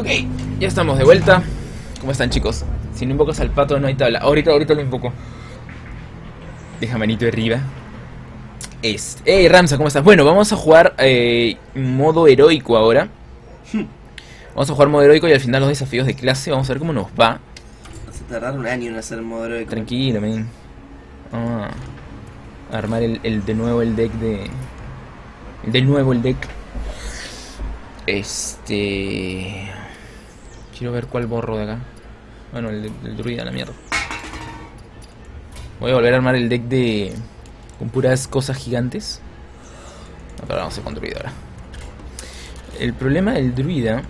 Ok, ya estamos de vuelta. ¿Cómo están chicos? Si no invocas al pato no hay tabla. Ahorita, ahorita lo invoco. Deja manito arriba. Este. Hey Ramsa, ¿cómo estás? Bueno, vamos a jugar eh, modo heroico ahora. Vamos a jugar modo heroico y al final los desafíos de clase. Vamos a ver cómo nos va. Vas a tardar un año en hacer modo heroico. Tranquilo, men. Vamos a armar el, el- de nuevo el deck de. De nuevo el deck. Este. Quiero ver cuál borro de acá. Bueno, el, el druida, la mierda. Voy a volver a armar el deck de. Con puras cosas gigantes. No, pero vamos a con druida ahora. El problema del druida.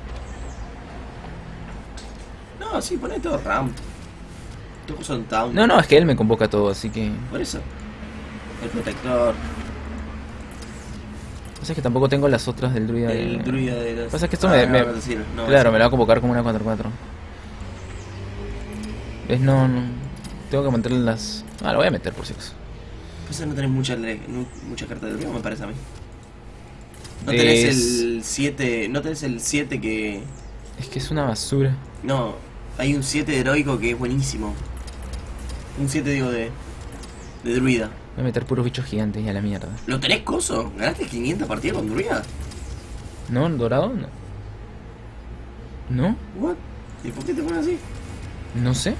No, sí, poné todo ramp. Todos son town. No, no, es que él me convoca todo, así que. Por eso. El protector. Pasa que tampoco tengo las otras del druida. de- El druida de las... Pasa que esto Ah, me- no, me- no claro, me la va a convocar como una 4-4. ¿Ves? No, no. Tengo que meterle las. Ah, lo voy a meter por si acaso. Pues no tenés mucha, mucha carta de druida, me parece a mí. No Es- tenés el 7... No tenés el 7 que... Es que es una basura. No, hay un 7 de heroico que es buenísimo. Un 7 digo de... De druida. Voy a meter puros bichos gigantes y a la mierda. ¿Lo tenés coso? ¿Ganaste 500 partidas con druida? ¿No? ¿Dorado? No. ¿No? ¿What? ¿Y por qué te pones así? No sé.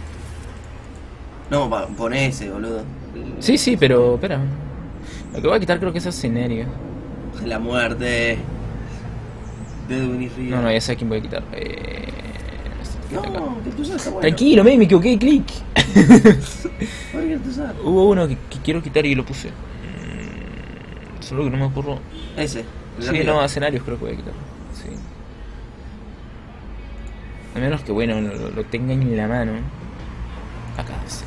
No, poné ese, boludo. Sí, sí, pero. Espera. Lo que voy a quitar creo que es escenario. La muerte. De y No, no, ya sé a quién voy a quitar. Eh... No, que tú sabes bueno. Tranquilo, me, me equivoqué, clic. Hubo uno que, que quiero quitar y lo puse. Mm, Solo que no me ocurro. Ese. Sí, no, escenarios creo que voy a quitar. Sí. A menos que, bueno, lo, lo tenga en la mano. Acá, sí.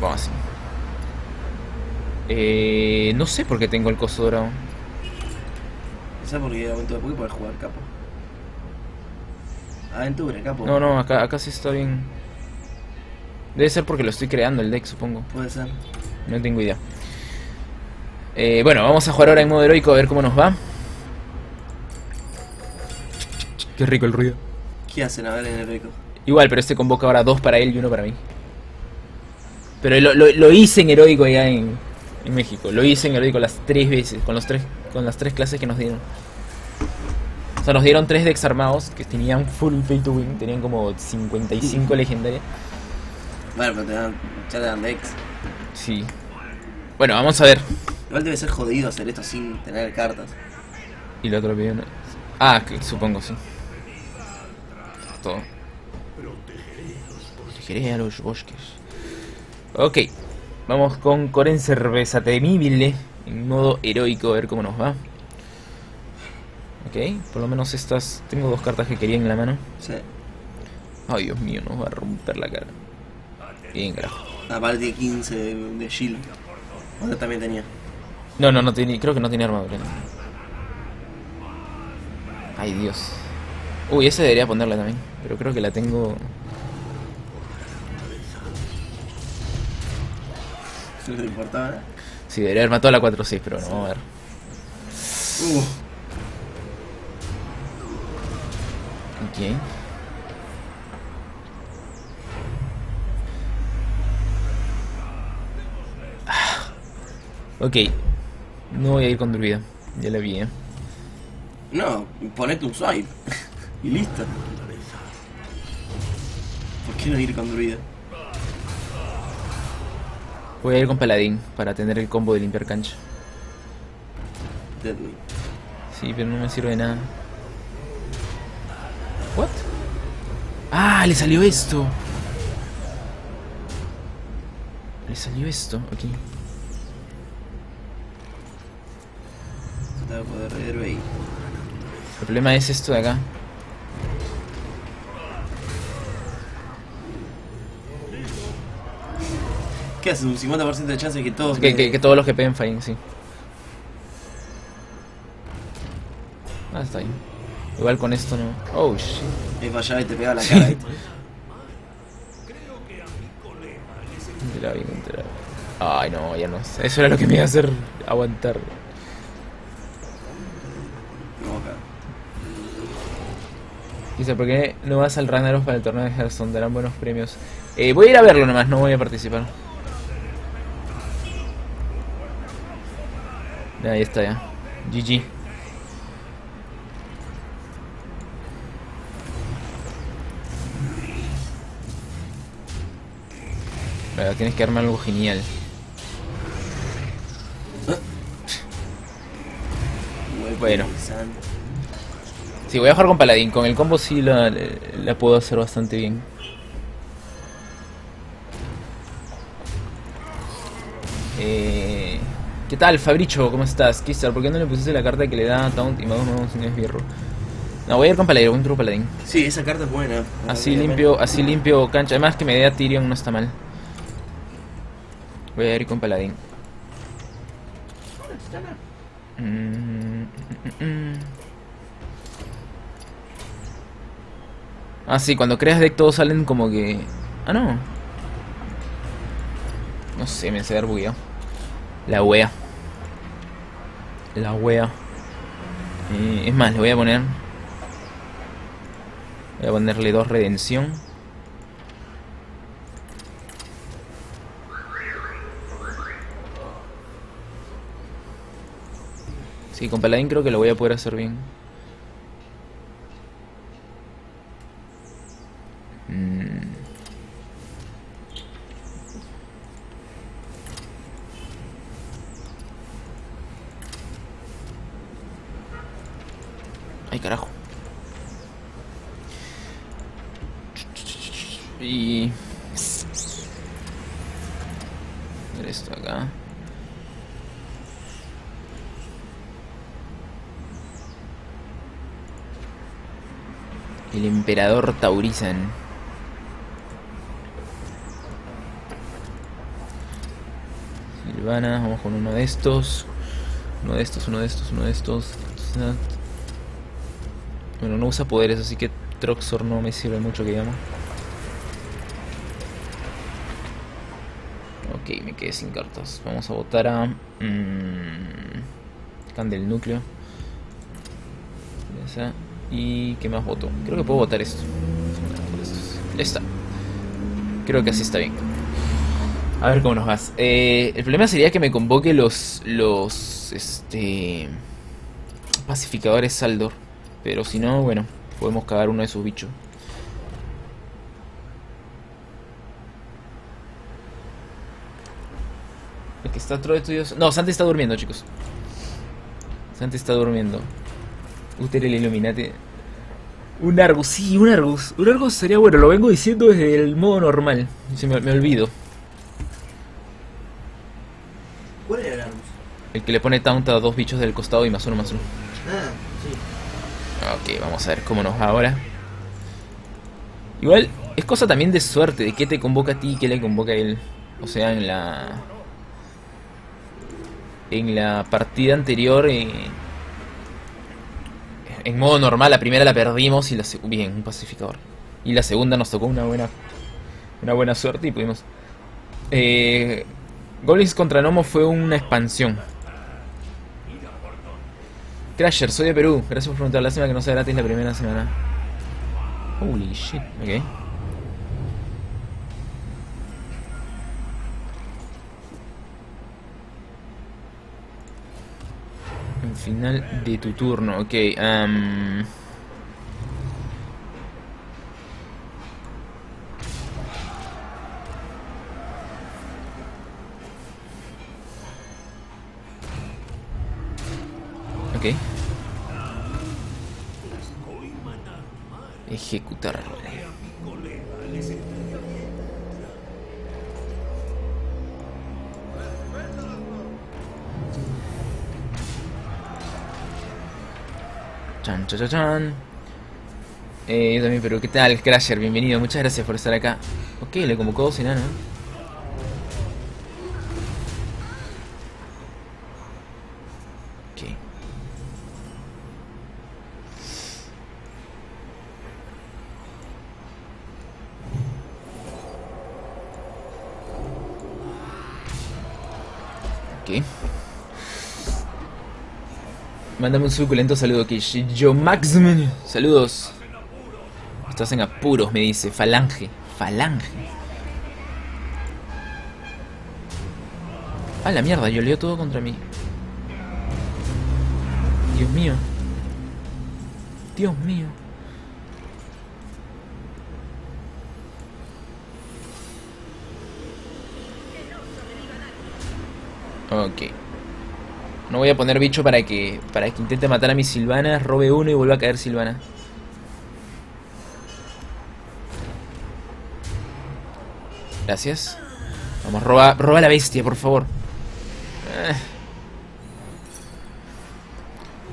Vamos así. Eh, no sé por qué tengo el coso dorado. ¿Sabes por qué aumento de para jugar capo? Aventura, capo. No, no, acá, acá sí está bien. Debe ser porque lo estoy creando el deck, supongo. Puede ser. No tengo idea. Eh, bueno, vamos a jugar ahora en modo heroico a ver cómo nos va. Qué rico el ruido. ¿Qué hacen a ver en heroico? Igual, pero este convoca ahora dos para él y uno para mí. Pero lo, lo- lo hice en heroico allá en, en México. Lo hice en heroico las tres veces, con los tres, con las tres clases que nos dieron. O sea, nos dieron tres decks armados que tenían full pay to win, tenían como 55 legendarias. Bueno, pero te dan, ya te dan decks. Sí. Bueno, vamos a ver. Igual debe ser jodido hacer esto sin tener cartas. Y otro video no- Ah, que supongo, sí. Todo. Protegeré a los bosques. Ok. Vamos con Coren Cerveza Temible. En modo heroico, a ver cómo nos va. Ok, por lo menos estas... Tengo dos cartas que quería en la mano. Sí. Ay, Dios mío, nos va a romper la cara. Bien, carajo. Aparte tiene 15 de, de shield. Otra también tenía. No, no, no tenía... Creo que no tenía armadura. Ay, Dios. Uy, ese debería ponerla también. Pero creo que la tengo... No te importaba. Sí, debería haber matado a la 4-6, pero bueno, vamos a ver. Uh, Ok. Ah. Ok. No voy a ir con druida. Ya la vi, eh. no, ponete un swipe. y listo. ¿Por qué no ir con druida? Voy a ir con paladín para tener el combo de limpiar cancha. Deadwing. Sí, pero no me sirve de nada. What? Ah, le salió esto. Le salió esto, ok. El problema es esto de acá. ¿Qué haces? Un 50% de chance de que todos. Que, que, que todos los que peguen fallen, sí. Ah, está bien. Igual con esto no. Oh, shit. Ahí fallaba y te pegaba la cara. Ay, no, ya no sé. Eso era lo que me iba a hacer aguantar. Dice, ¿por qué no vas al Ragnarok para el torneo de Hearthstone? Darán buenos premios. Eh, voy a ir a verlo nomás, no voy a participar. Ahí está ya. GG. Pero tienes que armar algo genial. Bueno. Sí, voy a jugar con Paladín. Con el combo sí la, la puedo hacer bastante bien. Eh, ¿Qué tal, Fabricho? ¿Cómo estás? Kistar, ¿por qué no le pusiste la carta que le da a Taunt y Mago no sin esbirro? No, voy a ir con Paladín, voy a ir con Paladín. Sí, esa carta es buena. Así limpio, así limpio cancha. Además que me dé a Tyrion no está mal. Voy a ir con Paladín. Ah, sí, cuando creas deck todos salen como que... Ah, no. No sé, me hace dar bugueado. La wea. La wea. Eh, es más, le voy a poner... Voy a ponerle dos redención. Sí, con Paladín creo que lo voy a poder hacer bien. Mm. Ay, carajo. Y... Esto acá. El emperador Taurizan. Silvana, vamos con uno de estos. Uno de estos, uno de estos, uno de estos. Bueno, no usa poderes, así que Troxor no me sirve mucho que digamos. Ok, me quedé sin cartas. Vamos a votar a... Mmm, Candel Núcleo. Esa. ¿Y qué más voto? Creo que puedo votar esto. Ya está. Creo que así está bien. A ver cómo nos vas. Eh, el problema sería que me convoque los. los. este. pacificadores Saldor. Pero si no, bueno, podemos cagar uno de sus bichos. El está de estudios. No, Santi está durmiendo, chicos. Santi está durmiendo. Usted el Illuminati. Un Argus, sí, un Argus. Un Argus sería bueno, lo vengo diciendo desde el modo normal. Se me, me olvido. ¿Cuál era el Argus? El que le pone taunt a dos bichos del costado y más uno más uno. Ah, sí. Ok, vamos a ver cómo nos va ahora. Igual, es cosa también de suerte, de qué te convoca a ti y qué le convoca a él. O sea, en la... En la partida anterior... Eh, en modo normal, la primera la perdimos y la bien, un pacificador. Y la segunda nos tocó una buena una buena suerte y pudimos eh, Goblins contra Nomo fue una expansión. Crasher, soy de Perú. Gracias por preguntar. Lástima que no sea gratis la primera semana. Holy shit. Ok. Final de tu turno. Ok. Um... Ejecutar. Chan, chan, chan. Eh, yo también, pero ¿qué tal, Crasher? Bienvenido, muchas gracias por estar acá. Ok, le convocó dos enanos. Mándame un suculento saludo, Kish. Yo. Saludos. Estás en apuros, me dice. Falange. Falange. Ah, la mierda, yo leo todo contra mí. Dios mío. Dios mío. Ok. No voy a poner bicho para que para que intente matar a mi Silvana, robe uno y vuelva a caer Silvana. Gracias. Vamos, roba, roba la bestia, por favor. Eh.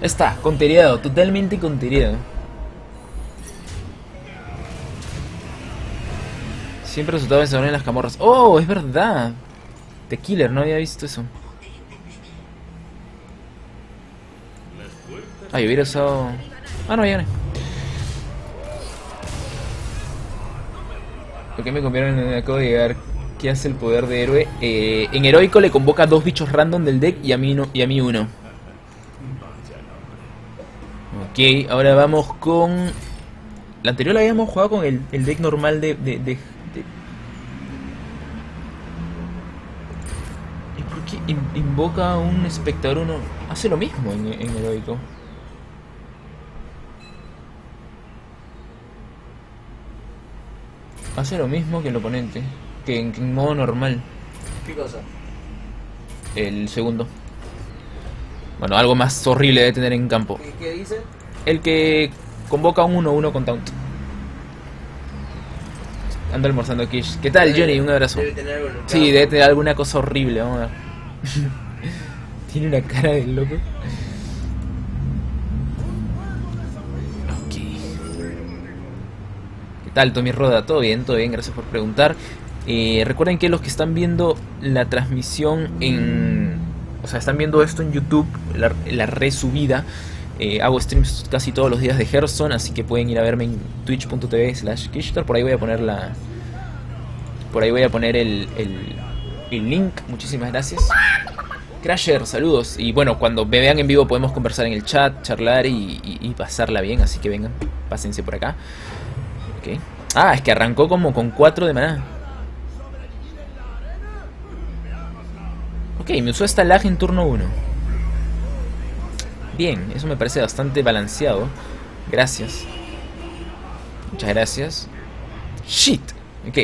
Está, conteriado, totalmente conteriado. Siempre resultaba en las camorras. ¡Oh! Es verdad. The Killer, no había visto eso. Ay, hubiera usado... Ah, no, ya no. ¿Por qué me convierten acabo de llegar? ¿Qué hace el poder de héroe? Eh, en heroico le convoca dos bichos random del deck y a mí, no, y a mí uno. Ok, ahora vamos con... La anterior la habíamos jugado con el, el deck normal de, de, de, de... ¿Y por qué in- invoca a un espectador uno? Hace lo mismo en, en heroico. Hace lo mismo que el oponente. Que en, que en modo normal. ¿Qué cosa? El segundo. Bueno, algo más horrible de tener en campo. ¿Qué, qué dice? El que convoca un 1-1 con Taunt. Ando almorzando Kish. ¿Qué tal, Johnny? Un abrazo. Debe tener algo Sí, debe tener alguna cosa horrible, vamos a ver. Tiene una cara de loco. Tal, Tommy Roda? ¿Todo bien? ¿Todo bien? Gracias por preguntar. Eh, recuerden que los que están viendo la transmisión en... O sea, están viendo esto en YouTube, la, la resubida. Eh, hago streams casi todos los días de Hearthstone, así que pueden ir a verme en twitch.tv slash Kishtar. Por ahí voy a poner la... Por ahí voy a poner el, el, el link. Muchísimas gracias. Crasher, saludos. Y bueno, cuando me vean en vivo podemos conversar en el chat, charlar y, y- y pasarla bien. Así que vengan, pásense por acá. Ah, es que arrancó como con 4 de maná. Ok, me usó esta lag en turno 1. Bien, eso me parece bastante balanceado. Gracias. Muchas gracias. Shit. Ok.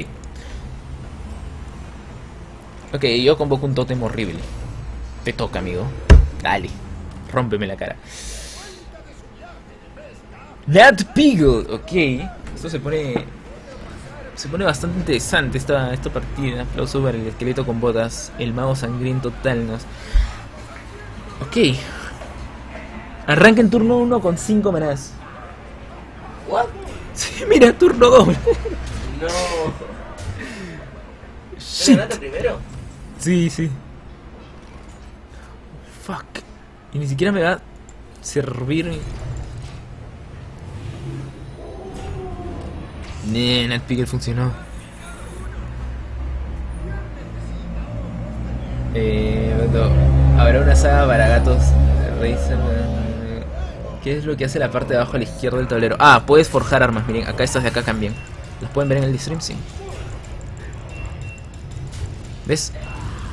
Ok, yo convoco un tótem horrible. Te toca, amigo. Dale. Rómpeme la cara. Nat Beagle. Ok. Esto se pone... Se pone bastante interesante esta, esta partida. Aplauso para el esqueleto con botas. El mago sangriento Talnos. Ok. Arranca en turno 1 con 5 manás. ¿What? Sí, mira, turno doble. No. ¿Te Shit. primero? Sí, sí. Fuck. Y ni siquiera me va a servir. Nee, Nat Pickle funcionó. Eh. Habrá una saga para gatos. Eh, ¿Qué es lo que hace la parte de abajo a la izquierda del tablero? Ah, puedes forjar armas. Miren, acá estas de acá cambian. ¿Las pueden ver en el stream? Sí. ¿Ves?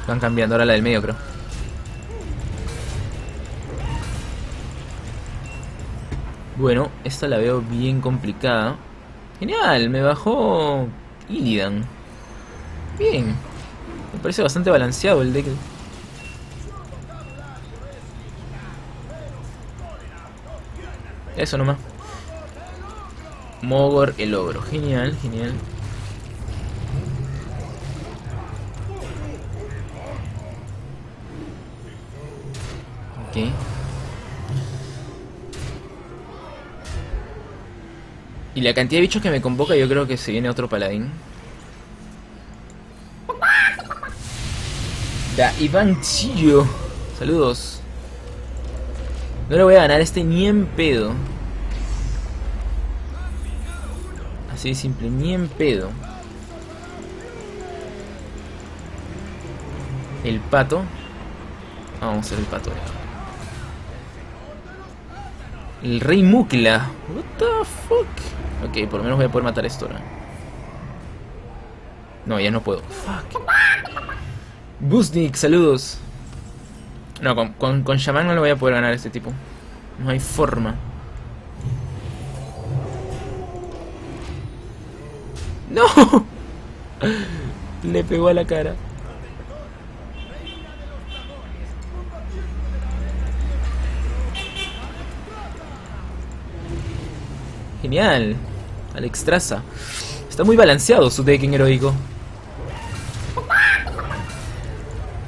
Van cambiando ahora la del medio, creo. Bueno, esta la veo bien complicada. Genial, me bajó Illidan. Bien. Me parece bastante balanceado el deck. Eso nomás. Mogor el ogro. Genial, genial. Ok. Y la cantidad de bichos que me convoca, yo creo que se viene otro paladín. Da Iván Chillo. Saludos. No le voy a ganar a este ni en pedo. Así de simple, ni en pedo. El pato. Vamos a hacer el pato. El rey Mukla. What the fuck? Ok, por lo menos voy a poder matar esto ahora. No, ya no puedo. Fuck. Busnik, saludos. No, con, con, con Shaman no le voy a poder ganar a este tipo. No hay forma. ¡No! Le pegó a la cara. Genial. Alex Traza. Está muy balanceado su deck heroico.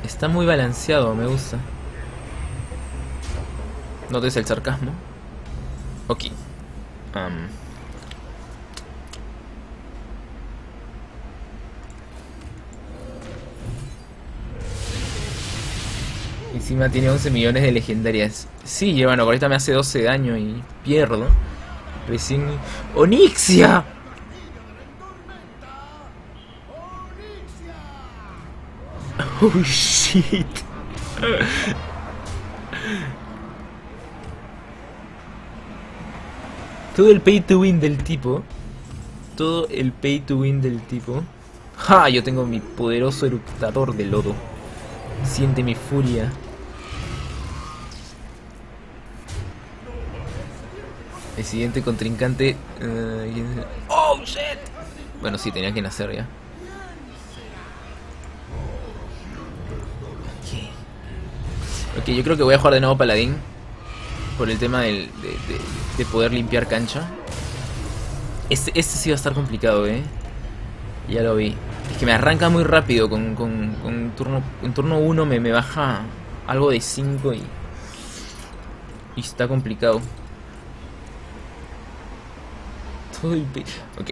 Está muy balanceado, me gusta. Notes el sarcasmo. Ok. Um. Encima tiene 11 millones de legendarias. Sí, bueno, ahorita me hace 12 de daño y pierdo. Recién... ¡Onixia! Oh shit. Todo el pay to win del tipo. Todo el pay to win del tipo. ¡Ja! Yo tengo mi poderoso eructador de lodo. Siente mi furia. El siguiente contrincante. eh, ¡Oh shit! Bueno, sí, tenía que nacer ya. Ok. Yo creo que voy a jugar de nuevo Paladín. Por el tema del, de, de- de poder limpiar cancha. Este, este sí va a estar complicado, eh. Ya lo vi. Es que me arranca muy rápido. Con, con, con turno en turno 1 me, me baja algo de 5 y. Y está complicado. Ok.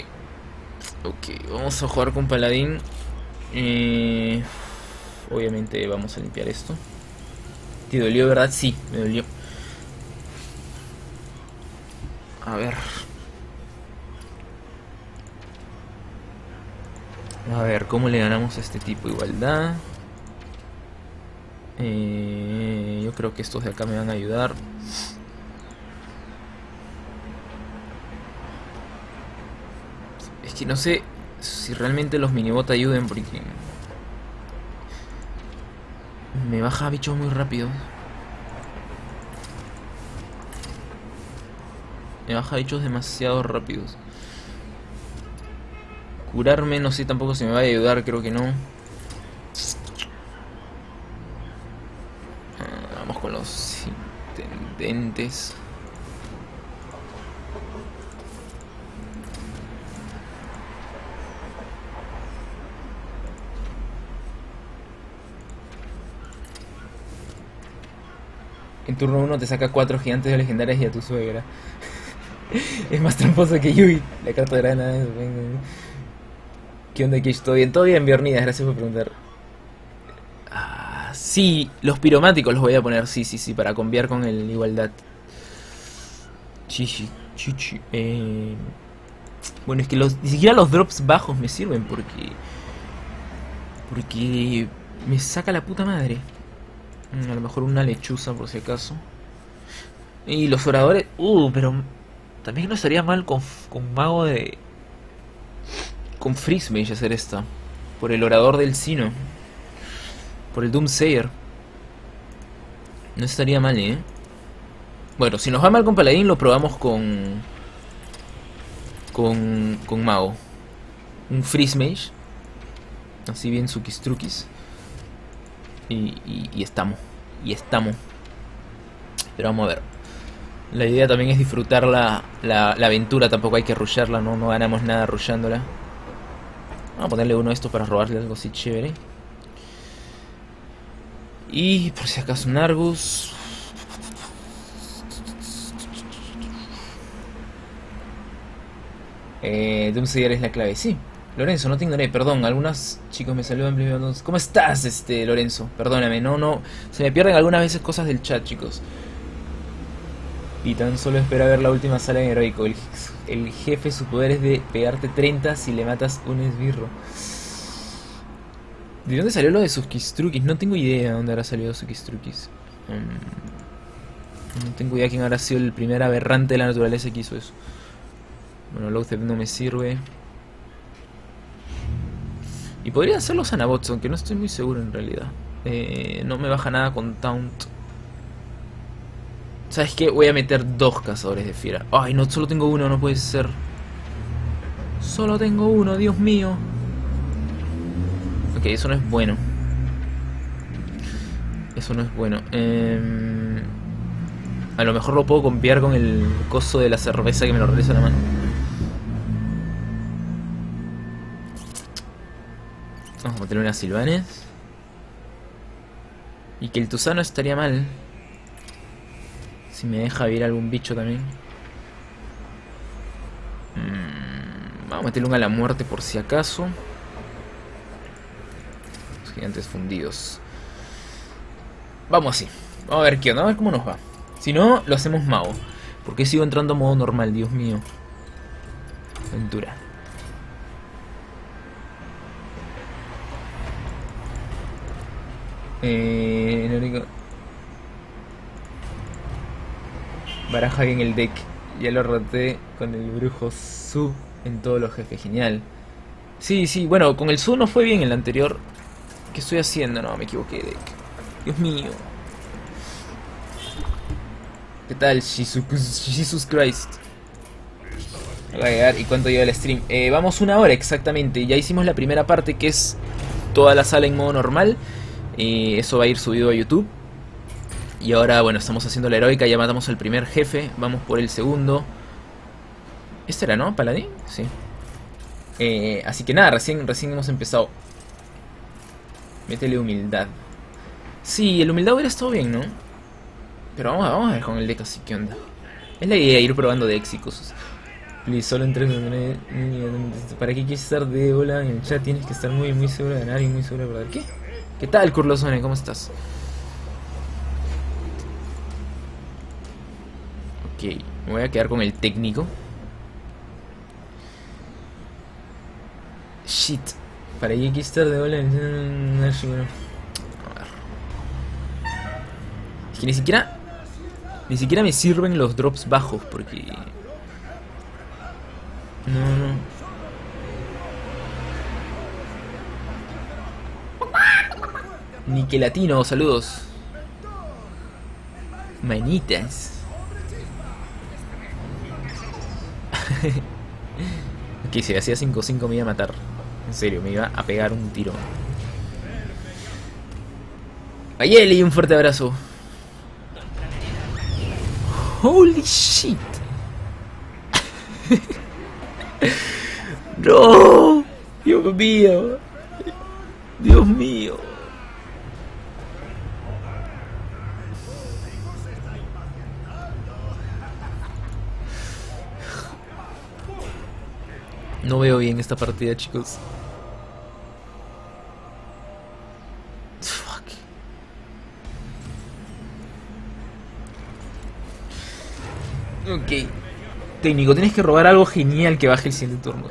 Ok, vamos a jugar con Paladín. Eh, obviamente vamos a limpiar esto. ¿Te dolió, verdad? Sí, me dolió. A ver. A ver, ¿cómo le ganamos a este tipo? Igualdad. Eh, yo creo que estos de acá me van a ayudar. Es que no sé si realmente los minibot ayuden porque... Me baja bicho muy rápido. Me baja bichos demasiado rápidos. Curarme, no sé tampoco si me va a ayudar, creo que no. Ah, vamos con los intendentes. En turno 1 te saca 4 gigantes legendarias y a tu suegra. es más tramposo que Yui. La carta de grana. venga. ¿Qué onda, Kish? ¿Todo bien? Todo bien, Biornidas, gracias por preguntar. Ah, sí, los piromáticos los voy a poner, sí, sí, sí, para cambiar con el igualdad. Chichi, chichi. Eh... Bueno, es que los, ni siquiera los drops bajos me sirven porque... Porque me saca la puta madre. Mm, A lo mejor una lechuza por si acaso. Y los oradores... Uh, pero... También no estaría mal con, con mago de... Con Freeze hacer esta. Por el orador del Sino. Por el Doomsayer. No estaría mal, ¿eh? Bueno, si nos va mal con Paladín, lo probamos con... Con... Con Mago. Un Freeze. Así bien Sukistrukis. Y, estamos. Y estamos. Pero vamos a ver. La idea también es disfrutar la, la, la aventura. Tampoco hay que rusharla. No, no ganamos nada rushándola. Vamos a ponerle uno de estos para robarle algo así chévere. Y por si acaso un Argus. Eh, Doomsayer es la clave, sí. Lorenzo, no te ignoré, perdón. Algunos chicos me saludan primero. ¿Cómo estás, este Lorenzo? Perdóname, no, no. Se me pierden algunas veces cosas del chat, chicos. Y tan solo espera ver la última sala en heroico. El, jefe, su poder es de pegarte 30 si le matas un esbirro. ¿De dónde salió lo de Sukistrukis? No tengo idea de dónde habrá salido Sukistrukis. Mm. No tengo idea quién habrá sido el primer aberrante de la naturaleza que hizo eso. Bueno, Loatheb no me sirve. Y podría hacerlo Sanabots, aunque no estoy muy seguro en realidad. Eh, no me baja nada con Taunt. ¿Sabes qué? Voy a meter dos cazadores de fiera. Ay, no, solo tengo uno, no puede ser. Solo tengo uno, Dios mío. Ok, eso no es bueno. Eso no es bueno. Eh, a lo mejor lo puedo copiar con el coso de la cerveza que me lo regresa la mano. A meterle unas silvanes. Y que el Tusano estaría mal. Si me deja vivir algún bicho también. Mm, vamos a meterle un a la muerte por si acaso. Los gigantes fundidos. Vamos así. Vamos a ver qué onda, a ver cómo nos va. Si no, lo hacemos mago. Porque sigo entrando a modo normal, Dios mío. Aventura. Eh, el único... Baraja bien el deck. Ya lo roté con el brujo Su en todos los jefes. Genial. Sí, sí, bueno, con el Su no fue bien el anterior. ¿Qué estoy haciendo? No, me equivoqué de deck. Dios mío. ¿Qué tal, Jesus, Jesus Christ? Voy a. ¿Y cuánto lleva el stream? Eh, vamos una hora exactamente. Ya hicimos la primera parte que es toda la sala en modo normal. Y eso va a ir subido a YouTube. Y ahora, bueno, estamos haciendo la heroica. Ya matamos al primer jefe. Vamos por el segundo. Este era, ¿no? ¿Paladín? Sí. Eh, así que nada, recién, recién hemos empezado. Métele humildad. Sí, el humildad hubiera estado bien, ¿no? Pero vamos, vamos a ver con el deck así, ¿qué onda? Es la idea, ir probando decks y. Please, solo entre ¿Para qué quieres estar de hola en el chat? Tienes que estar muy, muy seguro de ganar y muy seguro de perder. ¿Qué? ¿Qué tal, Curlosone? ¿Cómo estás? Ok, me voy a quedar con el técnico. Shit. ¿Para estar de hola en el A ver. Es que ni siquiera ni siquiera me sirven los drops bajos porque... No, no. Niquelatino, saludos. Manitas. ok, si hacía 5-5 me iba a matar. En serio, me iba a pegar un tiro. Ayeli, un fuerte abrazo. Holy shit. no. Dios mío. Dios mío. No veo bien esta partida, chicos. Ok. Técnico, tienes que robar algo genial que baje el siguiente turno.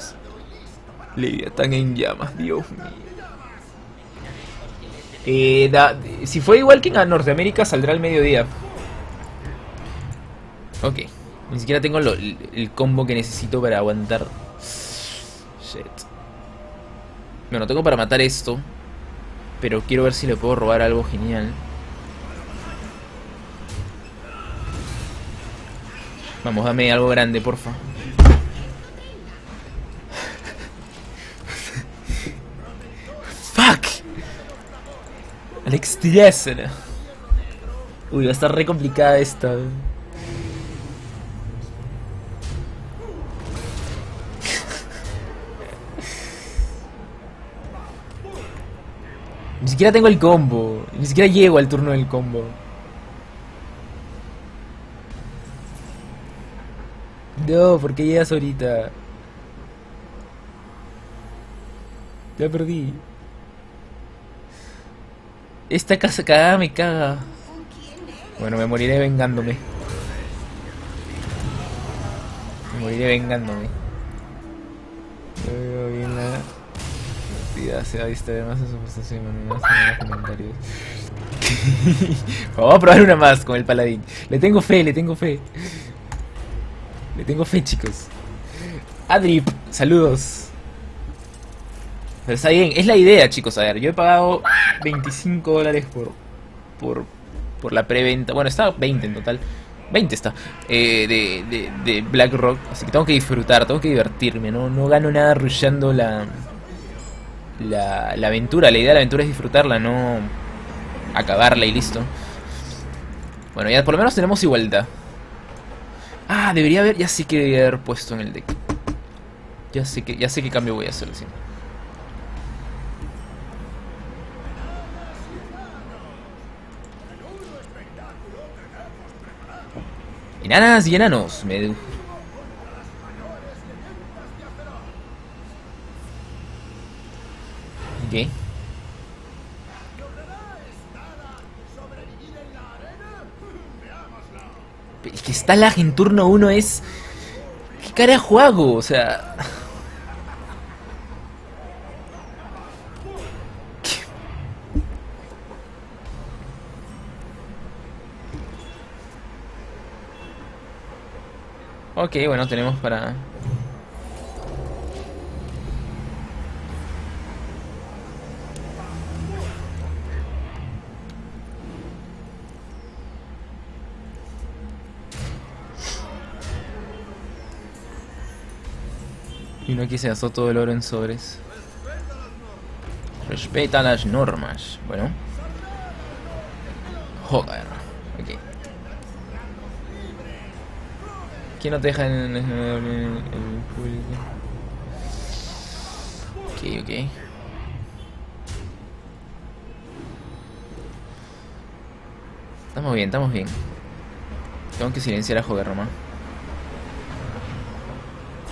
Leviatán en llamas, Dios mío. Eh, si fue igual que en Norteamérica, saldrá al mediodía. Ok. Ni siquiera tengo el, combo que necesito para aguantar. Shit. Bueno, tengo para matar esto. Pero quiero ver si le puedo robar algo genial. Vamos, dame algo grande, porfa. Fuck. Alex Diesel. Uy, va a estar re complicada esta. Siquiera tengo el combo. Ni siquiera llego al turno del combo. No, ¿por qué llegas ahorita? Ya perdí. Esta casa cagada me caga. Bueno, me moriré vengándome. Me moriré vengándome. Yo Se va a distraer más en su en los comentarios. Vamos a probar una más con el paladín. Le tengo fe, le tengo fe. Le tengo fe, chicos. Adrip, saludos. Pero está bien, es la idea, chicos. A ver, yo he pagado 25 dólares por, por, por la preventa. Bueno, está 20 en total. 20 está. Eh, de, de, de Black Rock. Así que tengo que disfrutar, tengo que divertirme. No, no gano nada rushando la, la, aventura. La idea de la aventura es disfrutarla, no acabarla y listo. Bueno, ya por lo menos tenemos igualdad. Ah, debería haber, ya sí que debería haber puesto en el deck. Ya sé que, ya sé qué cambio voy a hacer, sí. Enanas y enanos, me... Es que está lag en turno 1 es... ¿Qué carajo hago? O sea... Ok, bueno, tenemos para... Y no aquí se gastó todo el oro en sobres. Respeta las normas. Bueno. Joder. Ok. ¿Quién no te deja en el, en el público? Ok, ok. Estamos bien, estamos bien. Tengo que silenciar a Joder nomás.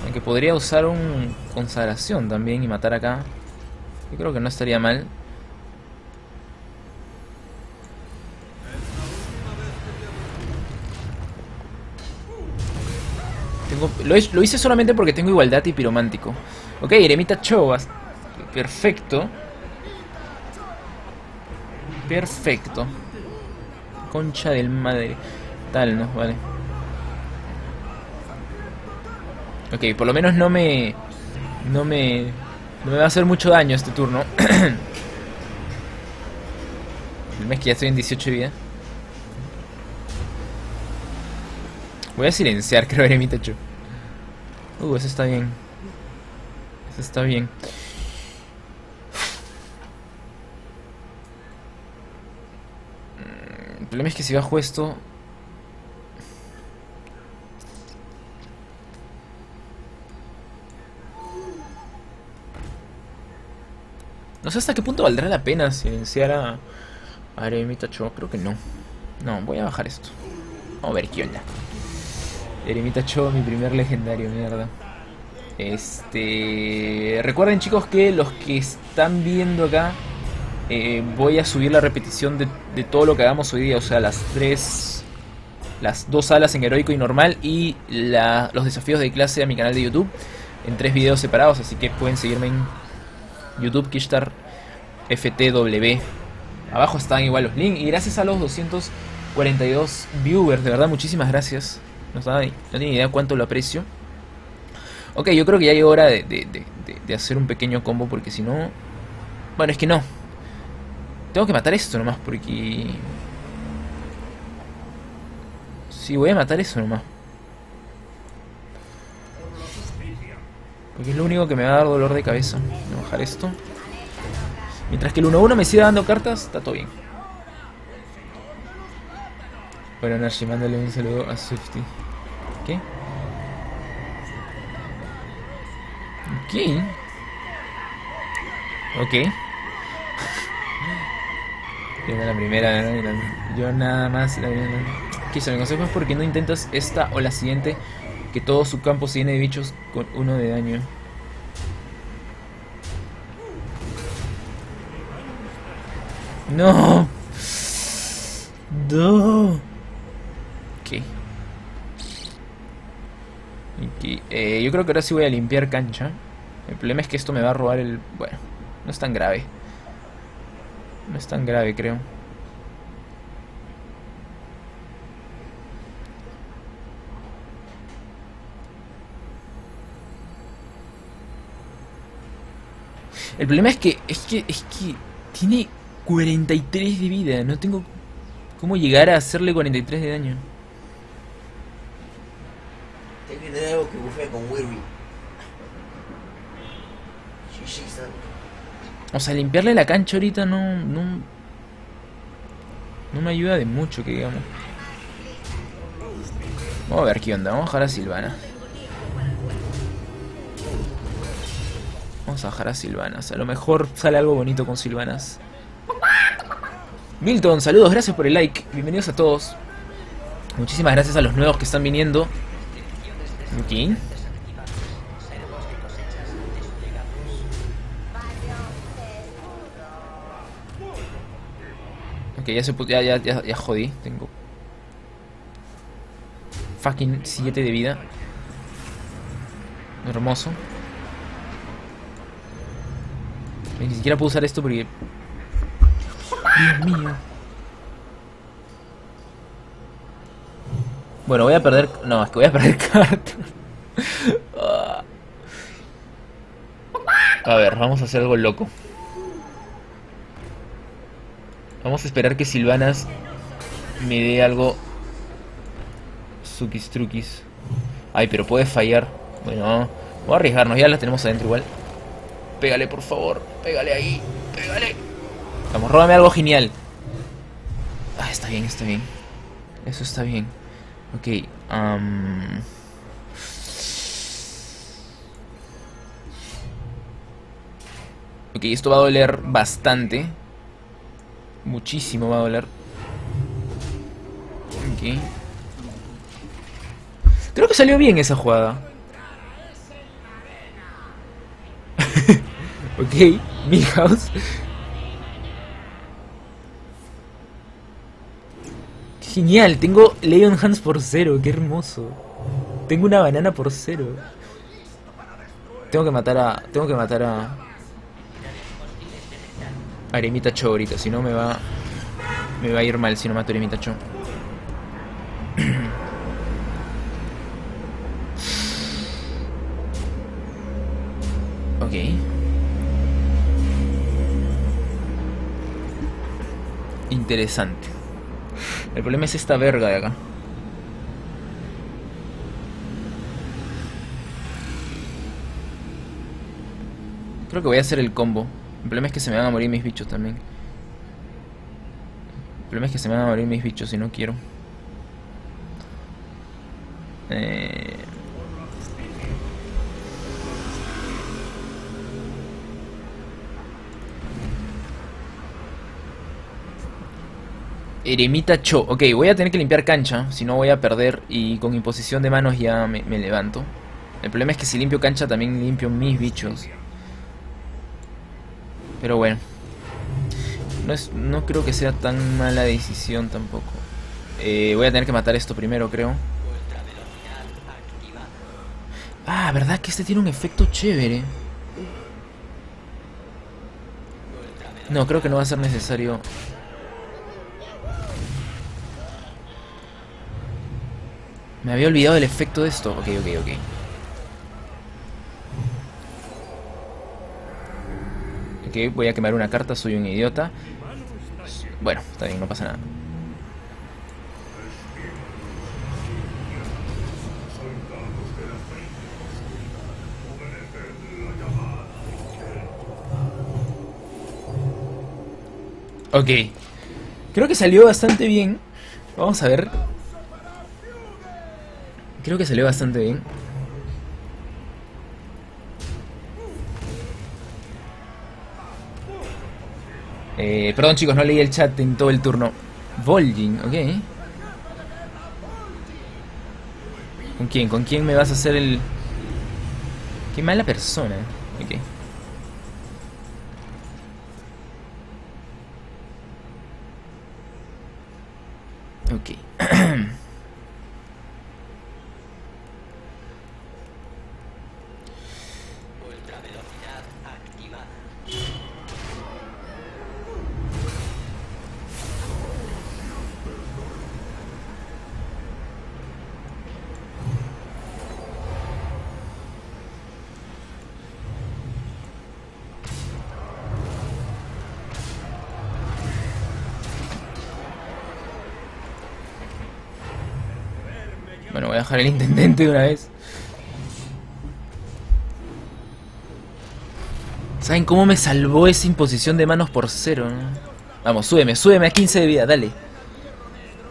Aunque podría usar un consagración también y matar acá. Yo creo que no estaría mal. Tengo, lo, hice solamente porque tengo igualdad y piromántico. Ok, Eremita Chovas. Perfecto. Perfecto. Concha del madre. Tal, ¿no? Vale. Ok, por lo menos no me... No me... No me va a hacer mucho daño este turno. El mes que ya estoy en 18 de vida. Voy a silenciar, creo, en mi techo. Uh, eso está bien. Eso está bien. El problema es que si bajo esto... No sé hasta qué punto valdrá la pena silenciar a, Eremita Cho. Creo que no. No, voy a bajar esto. Vamos a ver qué onda. Eremita Cho, mi primer legendario, mierda. Este. Recuerden, chicos, que los que están viendo acá. Eh, voy a subir la repetición de, de, todo lo que hagamos hoy día. O sea, las tres. Las dos salas en heroico y normal. Y la, los desafíos de clase a mi canal de YouTube. En tres videos separados. Así que pueden seguirme en YouTube Kishtar FTW. Abajo están igual los links. Y gracias a los 242 viewers, de verdad, muchísimas gracias. No, no tiene idea cuánto lo aprecio. Ok, yo creo que ya llegó hora de hacer un pequeño combo porque si no... Bueno, es que no. Tengo que matar esto nomás porque... Sí, voy a matar eso nomás. Porque es lo único que me va a dar dolor de cabeza. Voy a bajar esto. Mientras que el 1-1 me siga dando cartas, está todo bien. Bueno, Nashi, mándale un saludo a Swifty. ¿Qué? Ok. Ok. Tiene la primera, ¿no? Yo nada más. La... Quiso, el consejo es porque no intentas esta o la siguiente. Que todo su campo se llene de bichos con uno de daño. No. No. Ok. Eh, yo creo que ahora sí voy a limpiar cancha. El problema es que esto me va a robar el... Bueno, no es tan grave. No es tan grave, creo. El problema es que, es que, es que tiene 43 de vida. No tengo cómo llegar a hacerle 43 de daño. Tengo que tener algo que bufee con Wirby. O sea, limpiarle la cancha ahorita no, no, no me ayuda de mucho, que digamos. Vamos a ver qué onda. Vamos a bajar a Silvana. Vamos a bajar a Silvanas. A lo mejor sale algo bonito con Silvanas. Milton, saludos, gracias por el like. Bienvenidos a todos. Muchísimas gracias a los nuevos que están viniendo. Ok. Ok, ya se ya, ya, ya, ya jodí. Tengo fucking 7 de vida. Hermoso. Ni siquiera puedo usar esto porque... Dios mío. Bueno, voy a perder... No, es que voy a perder cartas. A ver, vamos a hacer algo loco. Vamos a esperar que Silvanas me dé algo... Sukis truquis. Ay, pero puede fallar. Bueno, voy a arriesgarnos, ya la tenemos adentro igual. Pégale, por favor. Pégale ahí. Pégale. Vamos, róbame algo genial. Ah, está bien, está bien. Eso está bien. Ok, am, Ok, esto va a doler bastante. Muchísimo va a doler. Ok. Creo que salió bien esa jugada. Ok, Milhouse. Genial, tengo Leon Hands por cero, qué hermoso. Tengo una banana por cero. Tengo que matar a. Tengo que matar a. a Eremita Cho ahorita, si no me va. Me va a ir mal si no mato a Eremita Cho. Interesante. El problema es esta verga de acá. Creo que voy a hacer el combo. El problema es que se me van a morir mis bichos también. El problema es que se me van a morir mis bichos y no quiero. Eh... Eremita Cho. Ok, voy a tener que limpiar cancha, si no voy a perder y con imposición de manos ya me, levanto. El problema es que si limpio cancha también limpio mis bichos. Pero bueno. No, es, no creo que sea tan mala decisión tampoco. Eh, voy a tener que matar esto primero, creo. Ah, ¿verdad que este tiene un efecto chévere? No, creo que no va a ser necesario Me había olvidado del efecto de esto. Ok, ok, ok. Ok, voy a quemar una carta, soy un idiota. Bueno, está bien, no pasa nada. Ok. Creo que salió bastante bien. Vamos a ver. Creo que salió bastante bien. Eh, perdón chicos, no leí el chat en todo el turno. Volgin, ok. ¿Con quién? ¿Con quién me vas a hacer el...? Qué mala persona. Ok. Ok. El intendente de una vez. ¿Saben cómo me salvó esa imposición de manos por cero? no? Vamos, súbeme, súbeme a 15 de vida, dale.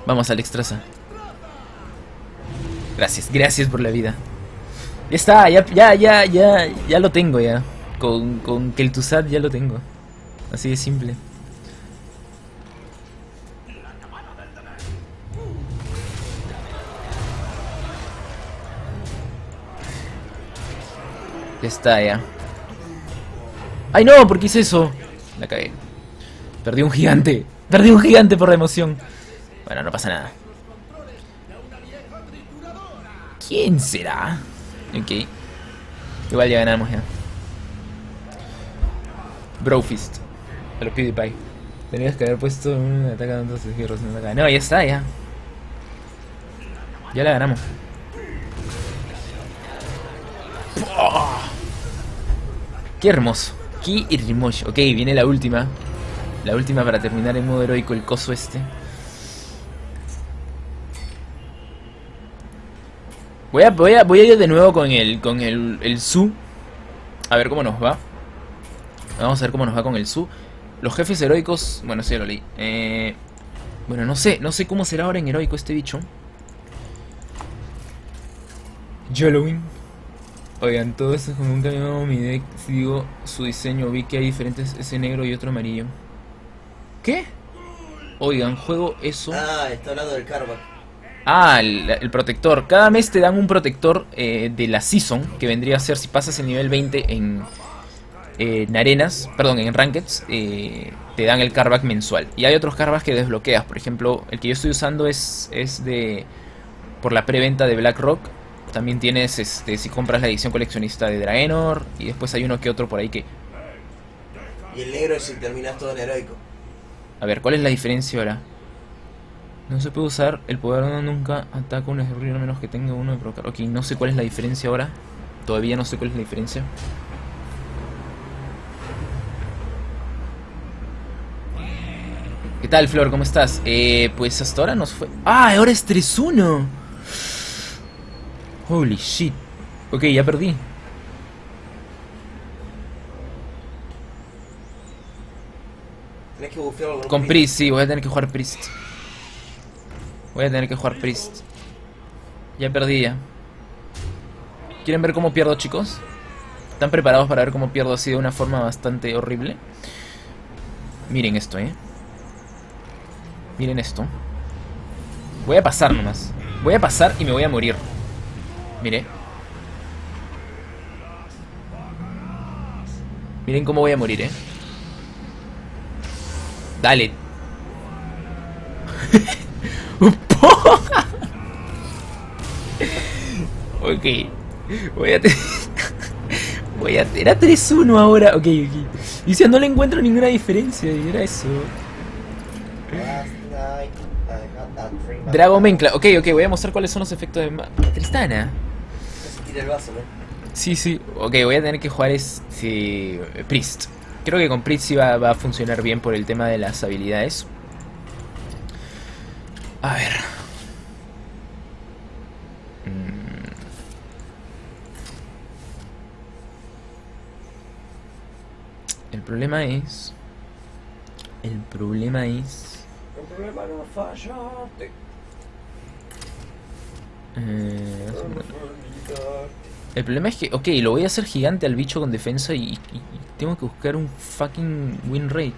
Vamos, Alex Traza. Gracias, gracias por la vida. Ya está, ya, ya, ya, ya, ya lo tengo ya. Con, con Kel'Thuzad ya lo tengo. Así de simple. Ya está, ya. ¡Ay no! ¿Por qué hice eso? La cagué. Perdí un gigante. Perdí un gigante por la emoción. Bueno, no pasa nada. ¿Quién será? Ok. Igual ya ganamos ya. Brofist. A los PewDiePie. Tenías que haber puesto un ataque a dos acá. No, ya está, ya. Ya la ganamos. Qué hermoso. Qué hermoso. Ok, viene la última. La última para terminar en modo heroico el coso este. Voy a, voy a, voy a ir de nuevo con el, con el, el Su. A ver cómo nos va. Vamos a ver cómo nos va con el Su. Los jefes heroicos... Bueno, sí, lo leí. Eh, bueno, no sé. No sé cómo será ahora en heroico este bicho. Halloween. Oigan, todo esto es como un cambiado mi deck. Si digo su diseño, vi que hay diferentes, ese negro y otro amarillo. ¿Qué? Oigan, juego eso. Ah, está hablando del karma. Ah, el, el protector. Cada mes te dan un protector eh, de la season, que vendría a ser si pasas el nivel 20 en, eh, en arenas, perdón, en rankeds, eh, te dan el carback mensual. Y hay otros carbacks que desbloqueas. Por ejemplo, el que yo estoy usando es, es de por la preventa de BlackRock. También tienes, este, si compras la edición coleccionista de Draenor. Y después hay uno que otro por ahí que... Y el negro es si terminas todo en heroico. A ver, ¿cuál es la diferencia ahora? No se puede usar el poder no nunca ataca un esbirro a menos que tenga uno de provocar. Ok, no sé cuál es la diferencia ahora. Todavía no sé cuál es la diferencia. ¿Qué tal, Flor? ¿Cómo estás? Eh, pues hasta ahora nos fue... ¡Ah! Ahora es 3-1. Holy shit. Ok, ya perdí. Tenés que bufear algo. Con Priest, sí, voy a tener que jugar Priest. Voy a tener que jugar Priest. Ya perdí ya. ¿Quieren ver cómo pierdo, chicos? ¿Están preparados para ver cómo pierdo así de una forma bastante horrible? Miren esto, eh. Miren esto. Voy a pasar nomás. Voy a pasar y me voy a morir. Mire. Miren cómo voy a morir, eh. Dale. ok. Voy a. Voy a... Era 3-1 ahora. Ok, ok. Y si no le encuentro ninguna diferencia. Era eso. Dragon. Ok, ok. Voy a mostrar cuáles son los efectos de... Tristana. Tira el vaso, ¿no? Sí, sí. Ok, voy a tener que jugar este... Priest. Creo que con Priest sí va, va a funcionar bien por el tema de las habilidades. A ver. Mm. El problema es... El problema es... El problema no fallaste. eh, el problema es que, ok, lo voy a hacer gigante al bicho con defensa y, tengo que buscar un fucking win rate.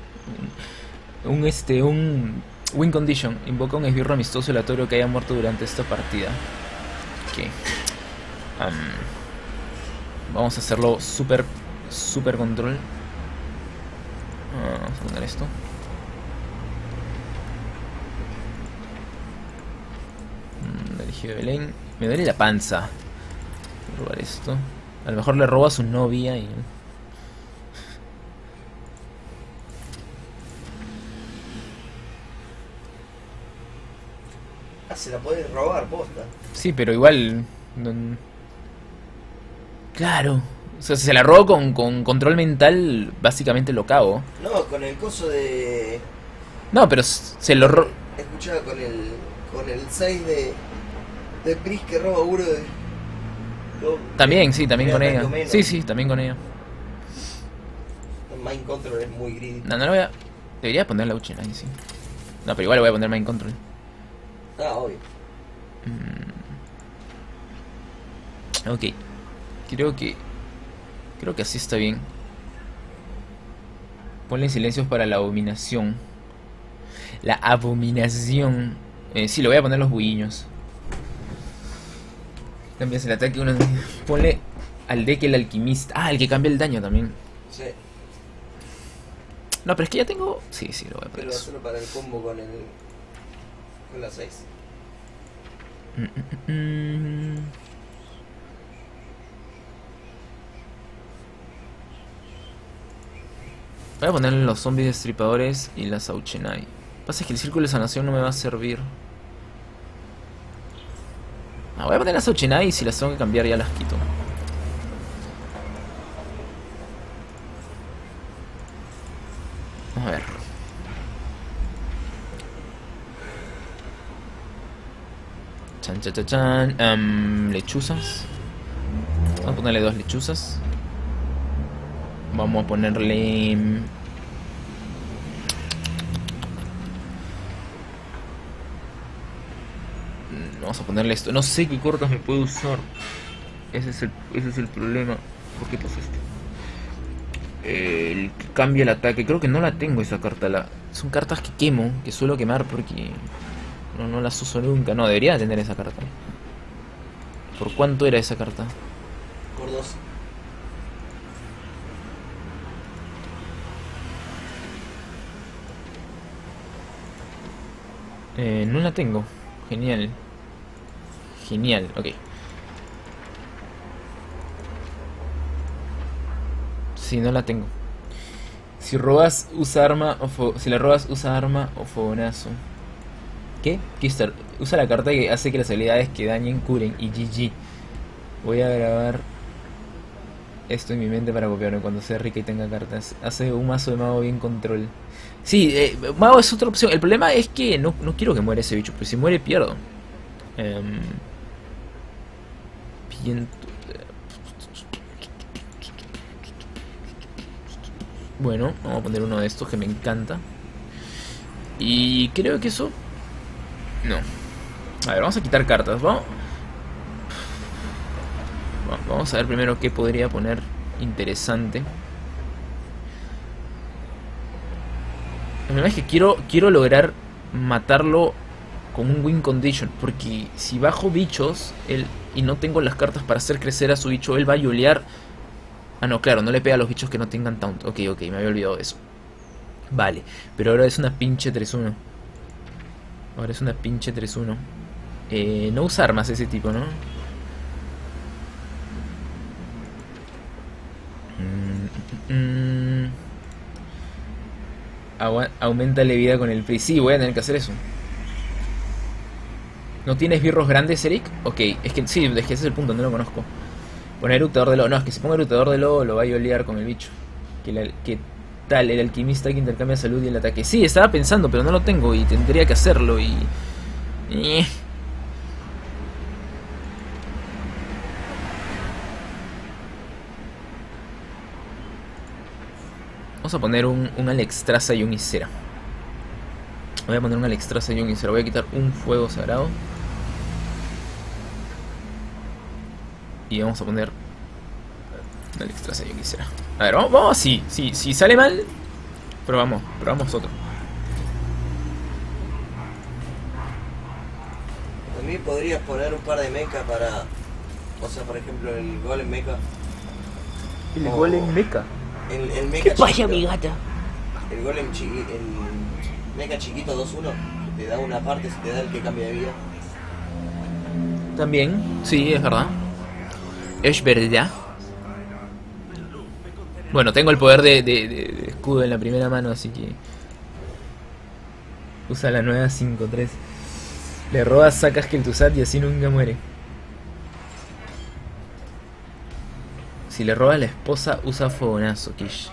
Un, este, un win condition. Invoca un esbirro amistoso aleatorio que haya muerto durante esta partida. Ok. Am, vamos a hacerlo super, super control. Ah, vamos a poner esto. Mm, Elegí Belén. Me duele la panza. Robar esto. A lo mejor le robo a su novia y... Ah, se la podés robar, posta. Sí, pero igual... no- Claro. O sea, si se la robo con, con control mental, básicamente lo cago. No, con el coso de. No, pero se lo ro... Escuchá, con el. Con el 6 de. De Pris que roba uno de. También, sí, también con ella. Sí, sí, también con ella. Mind Control es muy greedy. No, no lo voy a... Debería poner la Uchi ahí, sí. No, pero igual le voy a poner Mind Control. Ah, obvio. Ok. Creo que... Creo que así está bien. Ponle silencios para la abominación. La abominación. Eh, sí, le voy a poner los buiños. Cambias el ataque uno. Ponle al deck el alquimista. Ah, el que cambia el daño también. Sí, No, pero es que ya tengo. Sí, sí, lo voy a poner. pero solo para el combo con el. con la 6. Mm. Voy a ponerle los zombies destripadores y las Auchenai. Pasa que el círculo de sanación no me va a servir. Ah, voy a poner las Auchenai y si las tengo que cambiar ya las quito. A ver. Chan, chan, chan, chan. Em, lechuzas. Vamos a ponerle dos lechuzas. Vamos a ponerle... Vamos a ponerle esto. No sé qué cortas me puedo usar. Ese es el, ese es el problema. ¿Por qué pasa esto? El que cambia el ataque. Creo que no la tengo esa carta. La... Son cartas que quemo, que suelo quemar porque no, no las uso nunca. No, debería tener esa carta. ¿Por cuánto era esa carta? Por 2. Eh, no la tengo. Genial. Genial, ok. Si no la tengo. Si robas, usa arma o Si la robas, usa arma o fogonazo. ¿Qué? Kister, usa la carta que hace que las habilidades que dañen curen y GG. Voy a grabar esto en mi mente para copiarlo cuando sea rica y tenga cartas. Hace un mazo de mago bien control. Sí, eh, mago es otra opción. El problema es que no, no quiero que muera ese bicho, pues si muere pierdo. Em, bueno, vamos a poner uno de estos que me encanta. Y creo que eso... No. A ver, vamos a quitar cartas. Vamos... Vamos a ver primero qué podría poner interesante. El problema es que quiero, quiero lograr matarlo con un win condition. Porque si bajo bichos, él y no tengo las cartas para hacer crecer a su bicho, él va a yolear. Ah, no, claro, no le pega a los bichos que no tengan taunt. Ok, ok, me había olvidado de eso. Vale, pero ahora es una pinche 3-1. Ahora es una pinche 3-1. Eh, no usa armas ese tipo, ¿no? Mm, mm, mm. Agua- Aumentale vida con el free. Sí, voy a tener que hacer eso. ¿No tienes birros grandes, Eric? Ok, es que sí, es que ese es el punto, no lo conozco. Poner eructador de lobo. No, es que si pongo eructador de lobo lo va a yolear con el bicho. Que, tal, el alquimista que intercambia salud y el ataque. Sí, estaba pensando, pero no lo tengo y tendría que hacerlo y... Eh. Vamos a poner un, un y un Isera. Voy a poner un Alexstrasza y un Isera. Voy a quitar un fuego sagrado. Y vamos a poner un Alexstrasza y un Isera. A ver, vamos, vamos así. Si, si sale mal, probamos. Probamos otro. También podrías poner un par de mecha para. O sea, por ejemplo, el golem mecha. El golem mecha. El, el mecha ¿Qué pasa, chiquito. mi gata? El golem chiqui, el mecha chiquito 2-1. que Te da una parte, si te da el que cambia de vida. También, sí, es verdad. Es verdad. Bueno, tengo el poder de, de- de- de escudo en la primera mano, así que. Usa la nueva 5-3. Le robas, sacas que el Tusat y así nunca muere. Si le robas la esposa, usa fogonazo, Kish.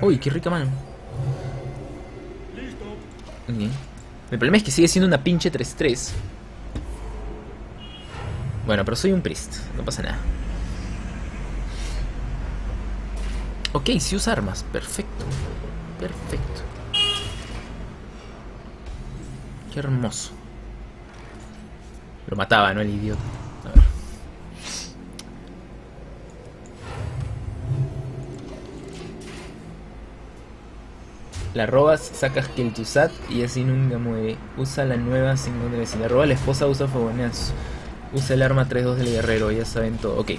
Uy, qué rica mano. El problema es que sigue siendo una pinche 3-3. Bueno, pero soy un priest, no pasa nada. Ok, si usa armas, perfecto. Perfecto. Qué hermoso. Lo mataba, ¿no? El idiota. La robas, sacas que el Tusat y así nunca mueve. Usa la nueva sin nombre. Si la roba la esposa, usa fogonazo. Usa el arma 3-2 del guerrero, ya saben todo. Ok.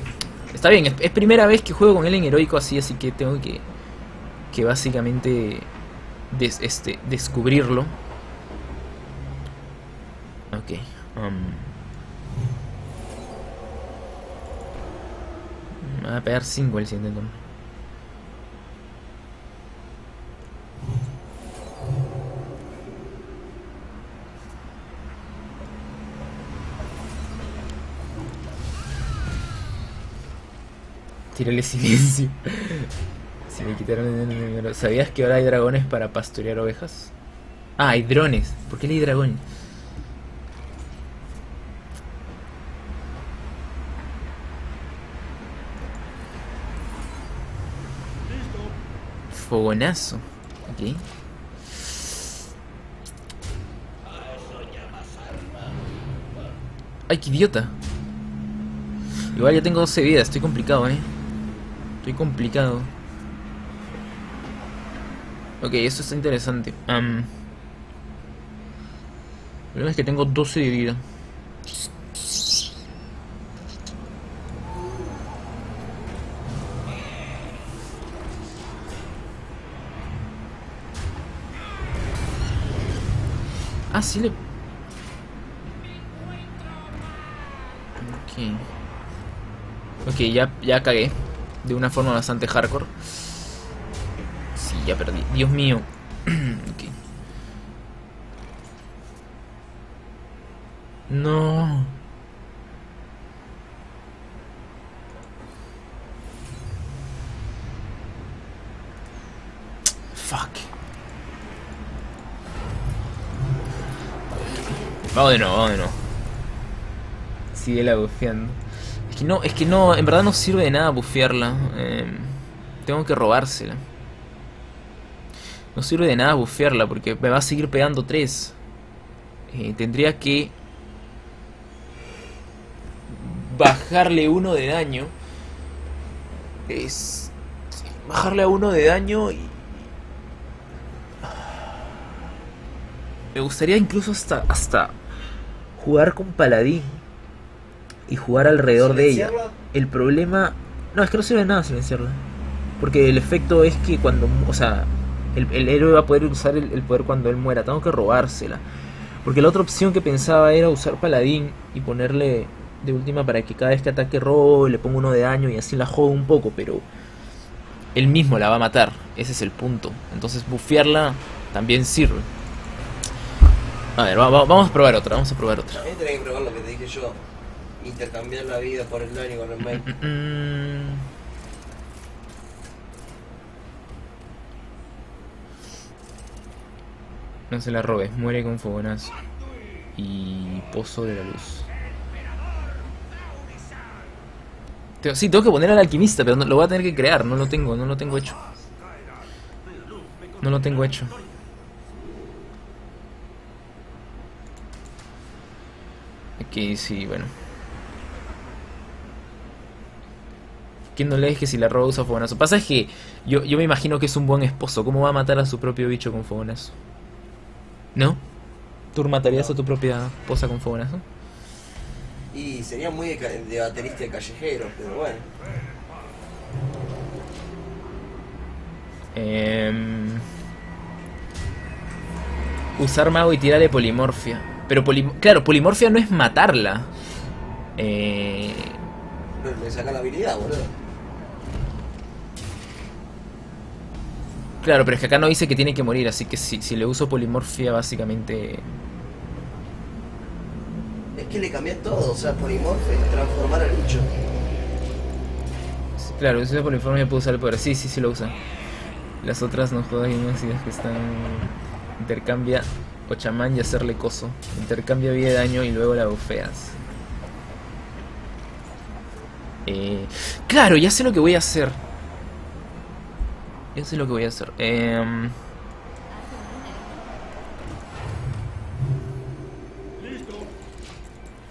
Está bien, es, primera vez que juego con él en heroico así, así que tengo que. que básicamente. des- este, descubrirlo. Ok. um. Va a pegar 5 el siguiente turno. Tírale silencio. Si me quitaron el dinero. ¿Sabías que ahora hay dragones para pastorear ovejas? Ah, hay drones. ¿Por qué leí dragón? Fogonazo. Ok. Ay, qué idiota. Igual ya tengo 12 vidas, estoy complicado, eh. Estoy complicado. Ok, eso está interesante. Am, el problema es que tengo 12 de vida. Ah, sí le... Ok. Ok, ya, ya cagué. De una forma bastante hardcore. Sí, ya perdí. Dios mío. ok. No. Fuck. Vamos de nuevo, vamos de nuevo. Sigue la bufeando. No, es que no, en verdad no sirve de nada bufearla. Eh, tengo que robársela. No sirve de nada bufearla porque me va a seguir pegando 3. Eh, tendría que bajarle uno de daño. Es bajarle a uno de daño y me gustaría incluso hasta hasta jugar con paladín y jugar alrededor de ella. El problema no es que no sirve de nada silenciarla. Porque el efecto es que cuando, o sea, el, el héroe va a poder usar el, el poder cuando él muera. Tengo que robársela. Porque la otra opción que pensaba era usar paladín y ponerle de última para que cada vez que ataque robo le ponga uno de daño y así la jodo un poco, pero él mismo la va a matar. Ese es el punto. Entonces bufearla también sirve. A ver, va- va- vamos a probar otra, vamos a probar otra. También tenés que probar lo que te dije yo. Intercambiar la vida por el daño con el main. Mm. No se la robes, muere con fogonazo. Y pozo de la luz. Sí, tengo que poner al alquimista, pero lo voy a tener que crear, no lo tengo, no lo tengo hecho. No lo tengo hecho. Aquí sí, bueno. ¿Quién no lees que si la roba usa fogonazo? Pasa es que yo, yo me imagino que es un buen esposo. ¿Cómo va a matar a su propio bicho con fogonazo? ¿No? ¿Tú matarías a tu propia esposa con fogonazo? Y sería muy de, de baterista de callejero, pero bueno. Em, usar mago y tirarle polimorfia. Pero, polim- claro, polimorfia no es matarla. Eh, Le saca la habilidad, boludo. Claro, pero es que acá no dice que tiene que morir, así que si, si le uso polimorfia, básicamente... Es que le cambié todo, o sea, polimorfe, transformar al bicho. Claro, si usa polimorfia puedo usar el poder. Sí, sí, sí lo usa. Las otras no jodas y no que están... Intercambia o chamán y hacerle coso. Intercambia vida y daño y luego la bufeas. Eh, claro, ya sé lo que voy a hacer. Ya sé lo que voy a hacer. Em,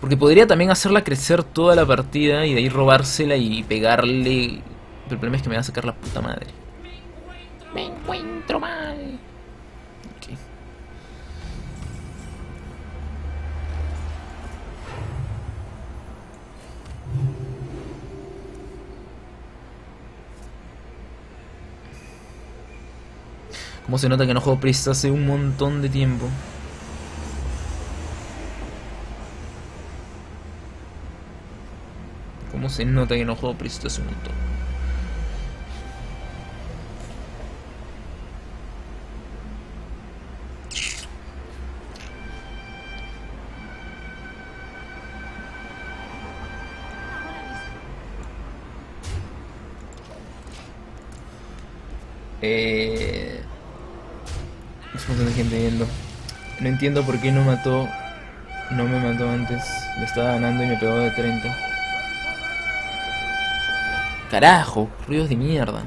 porque podría también hacerla crecer toda la partida y de ahí robársela y pegarle. Pero el problema es que me va a sacar la puta madre. Me encuentro mal. Cómo se nota que no juego Priest hace un montón de tiempo. Cómo se nota que no juego Priest hace un montón. Eh... Es un montón de gente viendo. No entiendo por qué no mató. No me mató antes. Le estaba ganando y me pegó de 30. Carajo, ruidos de mierda.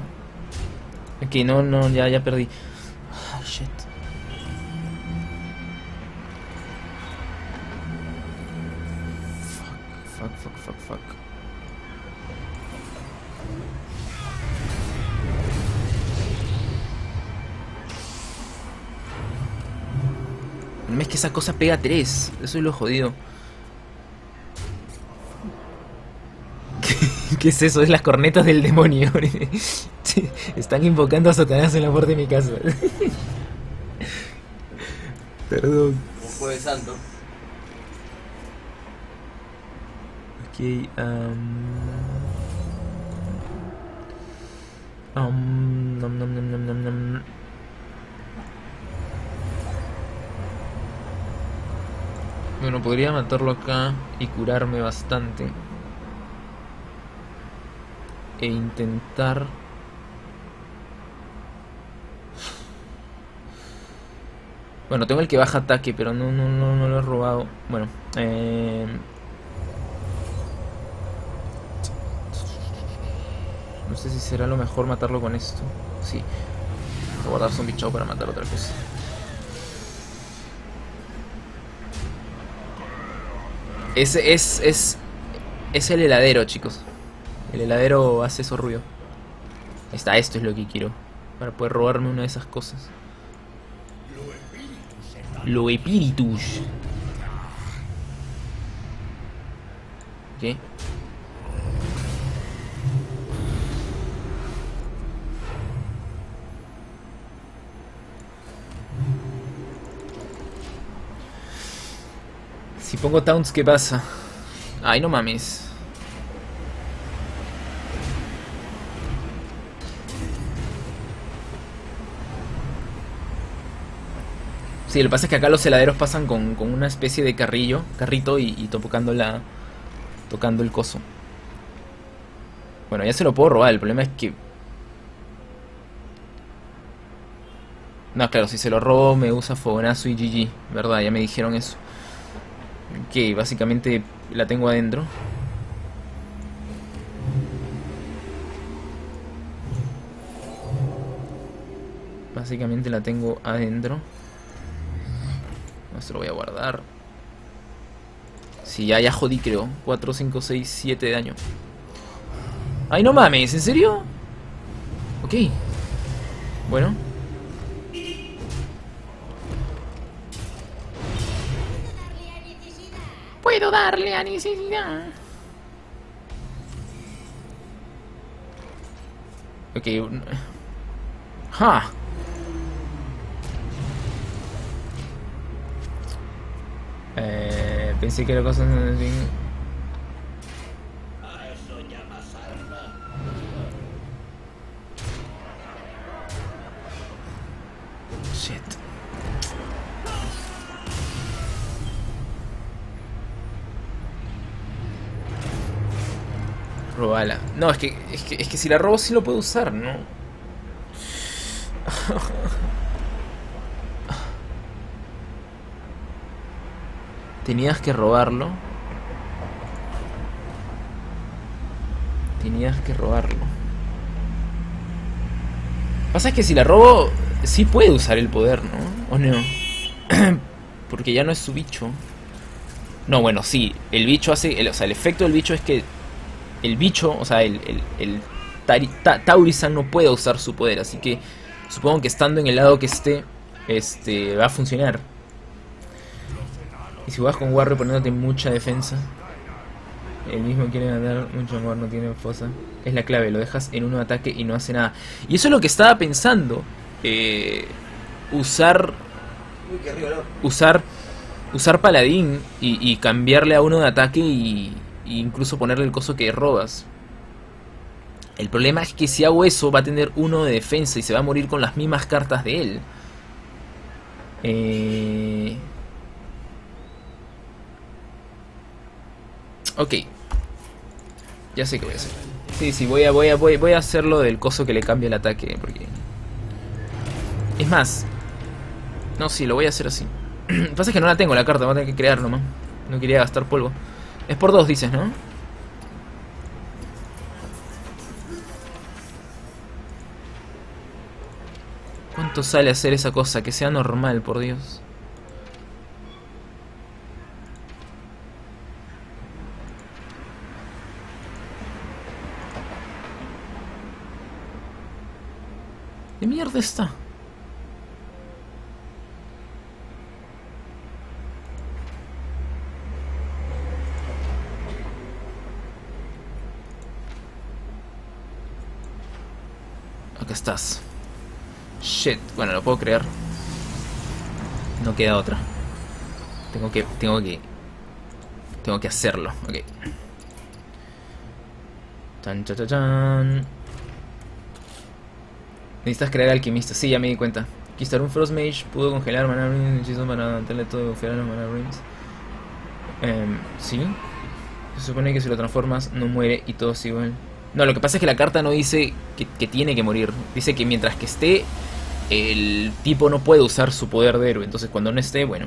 Ok, no, no, ya, ya perdí. Que esa cosa pega 3. Eso es lo jodido. ¿Qué, qué es eso? Es las cornetas del demonio. Están invocando a Satanás en la puerta de mi casa. Perdón. Un jueves santo. Ok. Um, podría matarlo acá y curarme bastante. E intentar... Bueno, tengo el que baja ataque, pero no, no, no, lo he robado. Bueno, eh... No sé si será lo mejor matarlo con esto. Sí. Voy a guardar zombie chao para matar otra cosa. Ese es, es, es el heladero, chicos. El heladero hace esos ruidos. Está, esto es lo que quiero. Para poder robarme una de esas cosas. Lo espíritus. ¿Qué? Si pongo taunts, ¿qué pasa? Ay, no mames. Sí, lo que pasa es que acá los heladeros pasan con, con una especie de carrillo, carrito y, y tocando la. tocando el coso. Bueno, ya se lo puedo robar, el problema es que. No, claro, si se lo robo me usa fogonazo y GG, ¿verdad? Ya me dijeron eso. Que básicamente la tengo adentro. Básicamente la tengo adentro. Esto lo voy a guardar. Si ya, ya jodí creo. 4, 5, 6, 7 de daño. Ay, no mames, ¿en serio? Ok. Bueno. Puedo darle a necesidad. Ok. Ja. Eh, pensé que era cosa No, es que, es que, es que si la robo sí lo puedo usar, ¿no? Tenías que robarlo. Tenías que robarlo. Pasa que si la robo, sí puede usar el poder, ¿no? ¿O no? Porque ya no es su bicho. No, bueno, sí. El bicho hace... O sea, el efecto del bicho es que... El bicho, o sea, el, el, el Taurisan no puede usar su poder. Así que supongo que estando en el lado que esté, este, va a funcionar. Y si juegas con Warrior poniéndote mucha defensa, el mismo quiere ganar, mucho amor, no tiene fosa. Es la clave, lo dejas en uno de ataque y no hace nada. Y eso es lo que estaba pensando. eh, usar usar usar paladín y, y cambiarle a uno de ataque y, y incluso ponerle el coso que robas. El problema es que si hago eso va a tener uno de defensa y se va a morir con las mismas cartas de él. Eh... Ok. Ya sé qué voy a hacer. Sí, sí, voy a, voy a, voy, voy a hacerlo del coso que le cambia el ataque. Porque... Es más, no, sí, lo voy a hacer así. Lo que pasa es que no la tengo la carta, voy a tener que crear nomás. No quería gastar polvo. Es por dos, dices, ¿no? ¿Cuánto sale hacer esa cosa? Que sea normal, por Dios. ¿Qué mierda está? Acá estás. Shit, bueno, lo puedo crear. No queda otra. Tengo que, tengo que, tengo que hacerlo. Ok. Tan, cha, cha, chan. Necesitas crear alquimista. Sí, ya me di cuenta. Quitar un Frost Mage pudo congelar Mana Rings, hechizo para darle todo bufear a Mana Rings. Em, sí. Se supone que si lo transformas no muere y todo es igual. No, lo que pasa es que la carta no dice que, tiene que morir. Dice que mientras que esté, el tipo no puede usar su poder de héroe. Entonces cuando no esté, bueno,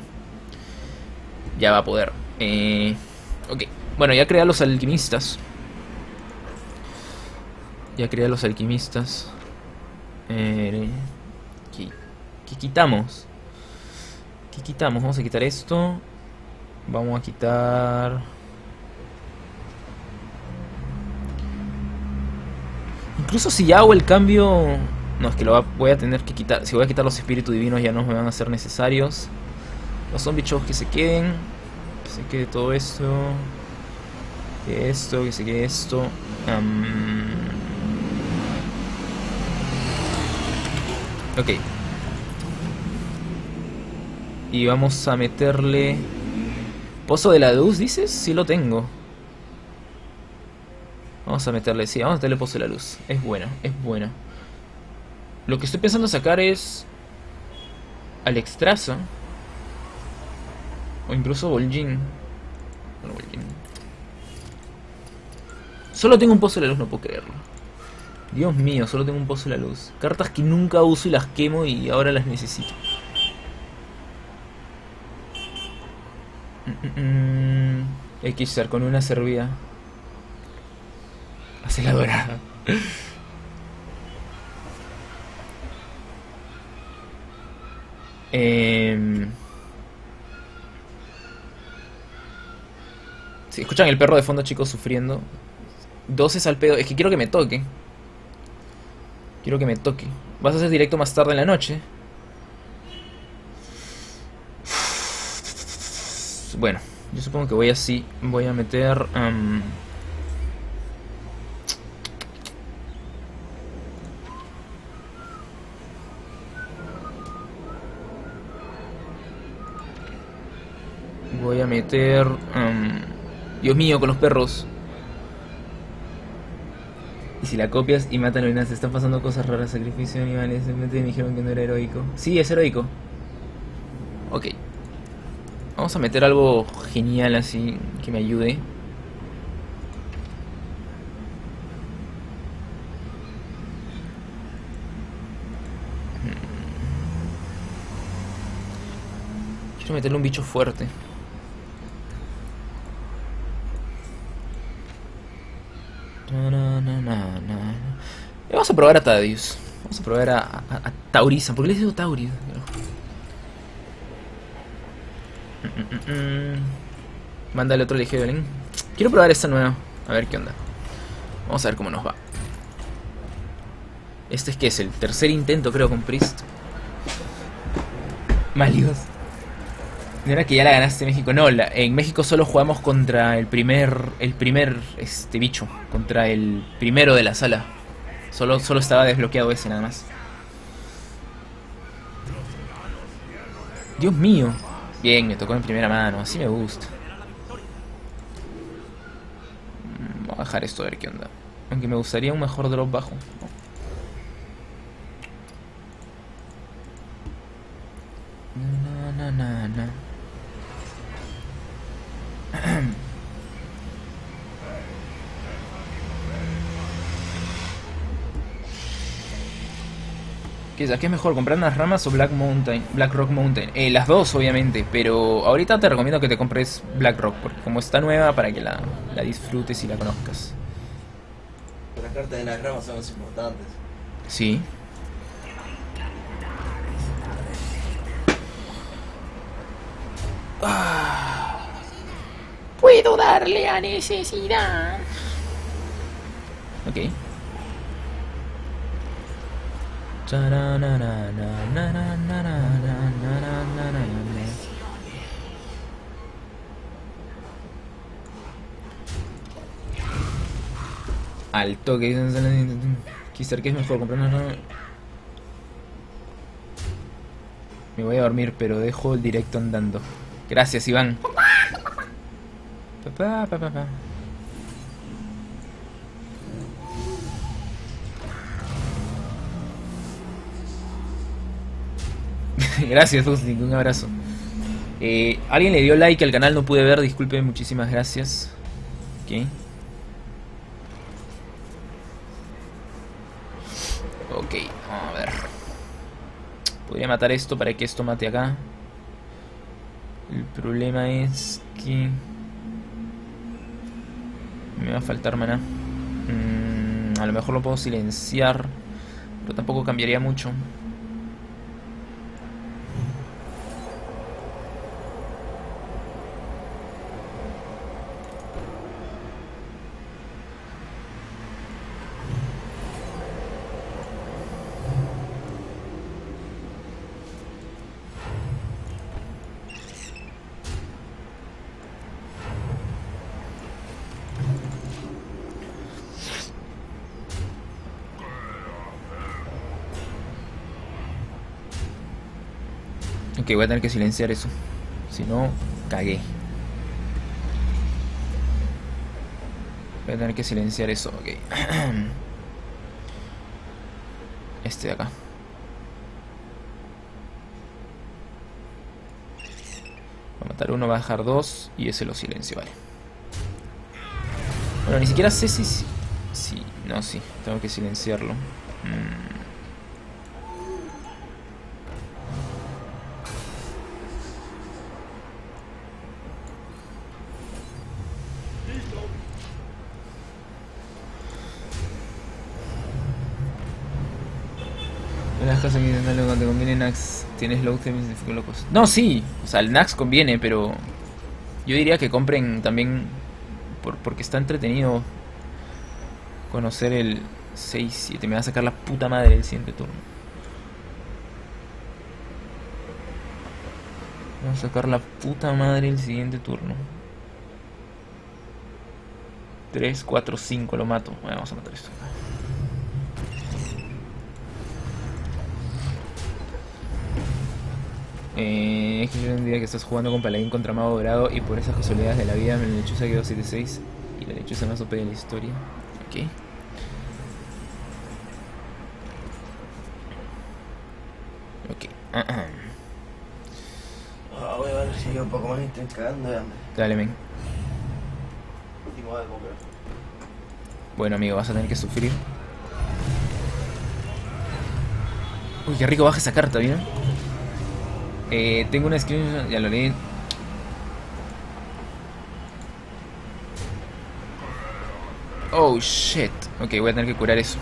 ya va a poder. Eh, ok, bueno, ya creé a los alquimistas. Ya creé a los alquimistas. Eh, ¿qué, qué quitamos? ¿Qué quitamos? Vamos a quitar esto. Vamos a quitar... Incluso si ya hago el cambio... No, es que lo voy a tener que quitar. Si voy a quitar los espíritus divinos ya no me van a ser necesarios. Los zombies chavos que se queden. Que se quede todo esto. Que esto, que se quede esto. Am. Ok. Y vamos a meterle... Pozo de la luz, dices? Sí lo tengo. Vamos a meterle, sí, vamos a meterle pozo de la luz. Es buena, es buena. Lo que estoy pensando sacar es... Al extraza. O incluso Vol'jin. Bueno. Solo tengo un pozo de la luz, no puedo creerlo. Dios mío, solo tengo un pozo de la luz. Cartas que nunca uso y las quemo y ahora las necesito. Mm, mm, mm. Xar con una servida. Hace la dorada. Em. Si escuchan el perro de fondo, chicos, sufriendo. 12 al pedo. Es que quiero que me toque. Quiero que me toque. ¿Vas a hacer directo más tarde en la noche? Bueno, yo supongo que voy así. Voy a meter... am, Voy a meter... am, Dios mío, con los perros. Y si la copias y matan a se están pasando cosas raras, sacrificio de animales, simplemente me dijeron que no era heroico. Sí, es heroico. Ok. Vamos a meter algo genial así que me ayude. Quiero meterle un bicho fuerte. Vamos a probar a Tadius. Vamos a probar a, a, a Taurisa. ¿Por qué le digo Taurius? Mm, mm, mm, mm. Mándale otro ligero link. Quiero probar esta nueva. A ver qué onda. Vamos a ver cómo nos va. Este es que es el tercer intento, creo, con Priest. Maligos. No era que ya la ganaste en México. No, la- en México solo jugamos contra el primer. El primer este bicho. Contra el primero de la sala. Solo, solo estaba desbloqueado ese nada más. Dios mío. Bien, me tocó en primera mano. Así me gusta. Mm, Voy a bajar esto a ver qué onda. Aunque me gustaría un mejor drop bajo. Na, na, na, na. ¿Qué es, ¿Qué es mejor, comprar unas ramas o Black Mountain, Black Rock Mountain? Eh, las dos, obviamente, pero ahorita te recomiendo que te compres Black Rock, porque como está nueva, para que la, la disfrutes y la conozcas. Las cartas de las ramas son más importantes. Sí. Puedo darle a necesidad. Ok. Al toque. Quizá que es mejor comprar una. Me voy a dormir, pero dejo el directo andando. Gracias, Iván. Pa, pa, pa, gracias. Un abrazo. Eh, Alguien le dio like al canal, no pude ver. Disculpe, muchísimas gracias. Ok. Ok, a ver. Podría matar esto para que esto mate acá. El problema es que... Me va a faltar maná. Mm, a lo mejor lo puedo silenciar. Pero tampoco cambiaría mucho. Ok, voy a tener que silenciar eso. Si no, cagué. Voy a tener que silenciar eso, ok. Este de acá. Va a matar uno, va a dejar dos y ese lo silencio, vale. Bueno, ni siquiera sé si... si- Sí, no, sí, tengo que silenciarlo. Mm. Intentando cuando conviene Nax, tienes low de locos. No, sí, o sea, el Nax conviene, pero yo diría que compren también por, porque está entretenido conocer el 6-7. Me va a sacar la puta madre el siguiente turno. Me va a sacar la puta madre el siguiente turno. 3, 4, 5, lo mato. Bueno, vamos a matar esto. Eh, es que yo un día que estás jugando con Paladín contra Mago Dorado y por esas casualidades de la vida mi lechuza quedó 7-6 y la lechuza más OP de la historia. Ok. Ok. Ah, ah. Ah, voy a ver si un poco más estoy cagando de hambre. Dale, men. Bueno, amigo, vas a tener que sufrir. Uy, qué rico baja esa carta, ¿vieron? Eh, tengo una screen, ya lo leí. Oh, shit. Ok, voy a tener que curar eso.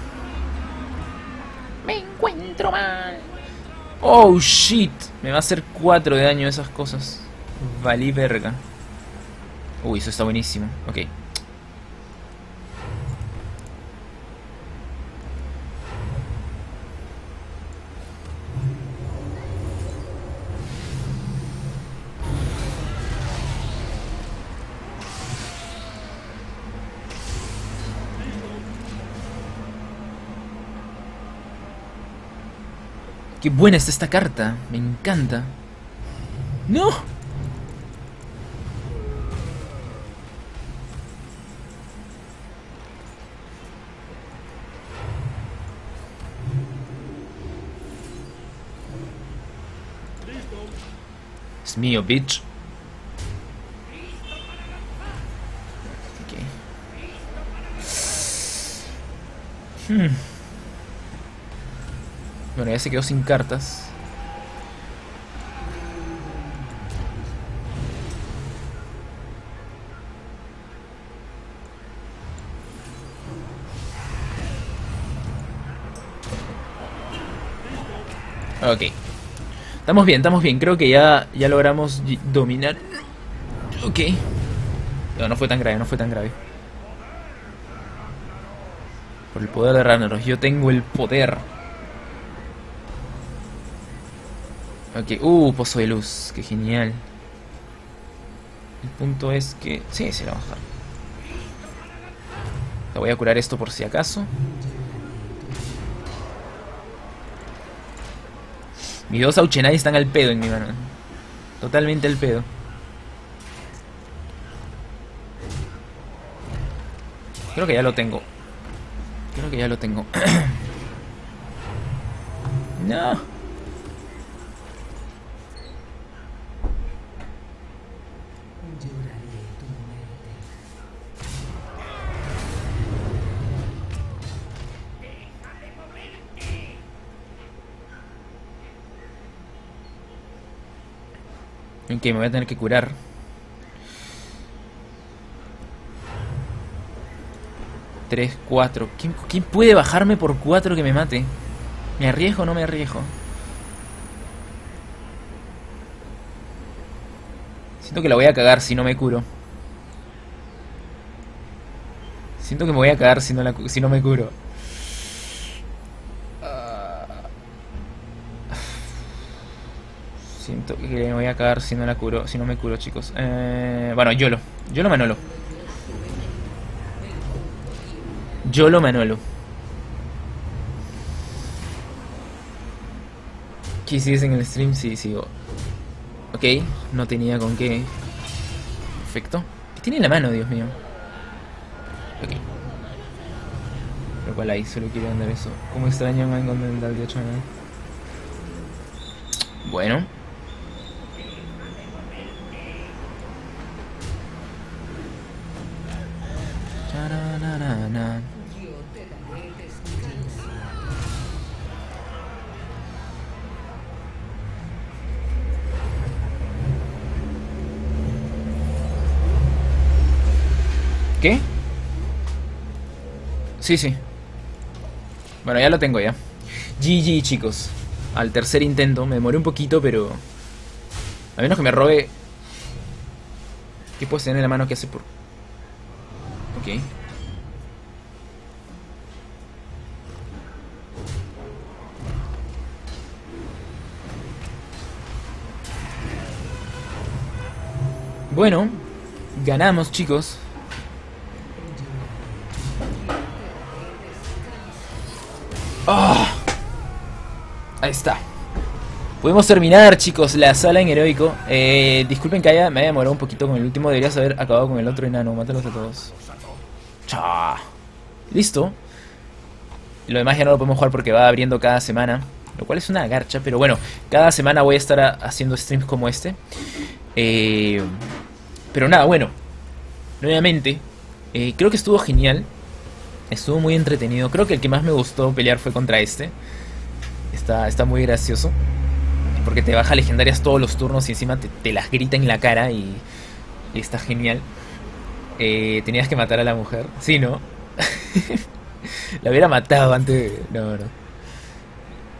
Me encuentro mal. Oh, shit. Me va a hacer 4 de daño esas cosas. Valí verga. Uy, eso está buenísimo. Ok. Qué buena está esta carta. Me encanta. ¡No! Es mío, bitch. Ok. Hmm. Bueno, ya se quedó sin cartas. Ok. Estamos bien, estamos bien. Creo que ya, ya logramos dominar. Ok. No, no fue tan grave, no fue tan grave. Por el poder de Ragnarok. Yo tengo el poder. Ok, uh, pozo de luz, qué genial. El punto es que... Sí, se la va a bajar. Voy a curar esto por si acaso. Mis dos Auchenai están al pedo en mi mano. Totalmente al pedo. Creo que ya lo tengo. Creo que ya lo tengo. no. Ok, me voy a tener que curar. Tres, cuatro. ¿Quién, puede bajarme por cuatro que me mate? ¿Me arriesgo o no me arriesgo? Siento que la voy a cagar si no me curo. Siento que me voy a cagar si no me curo. Ah. Siento que me voy a cagar si no la curo, si no me curo, chicos. Eh, bueno, YOLO. YOLO Manolo. YOLO Manolo. ¿Qué sigues en el stream? Sí, sigo. Ok, no tenía con qué. Perfecto. ¿Qué tiene en la mano, Dios mío? Ok. Lo cual ahí, solo quiero andar eso. ¿Cómo extraño Mango del de 8 Bueno. ¿Qué? Sí, sí. Bueno, ya lo tengo ya. GG, chicos. Al tercer intento. Me demoré un poquito, pero... A menos que me robe... ¿Qué puedes tener en la mano que hace por...? Ok. Bueno, ganamos, chicos. Ah. Ahí está. Podemos terminar, chicos, la sala en heroico. Eh, disculpen que haya, me haya demorado un poquito con el último. Deberías haber acabado con el otro enano. Mátalos a todos. Cha. Listo. Lo demás ya no lo podemos jugar porque va abriendo cada semana. Lo cual es una garcha. Pero bueno, cada semana voy a estar haciendo streams como este. Eh, pero nada, bueno. Nuevamente, eh, creo que estuvo genial. Estuvo muy entretenido. Creo que el que más me gustó pelear fue contra este. Está, está muy gracioso. Porque te baja legendarias todos los turnos y encima te, te las grita en la cara y, y está genial. Eh, tenías que matar a la mujer. Sí, ¿no? La hubiera matado antes. de- No, no.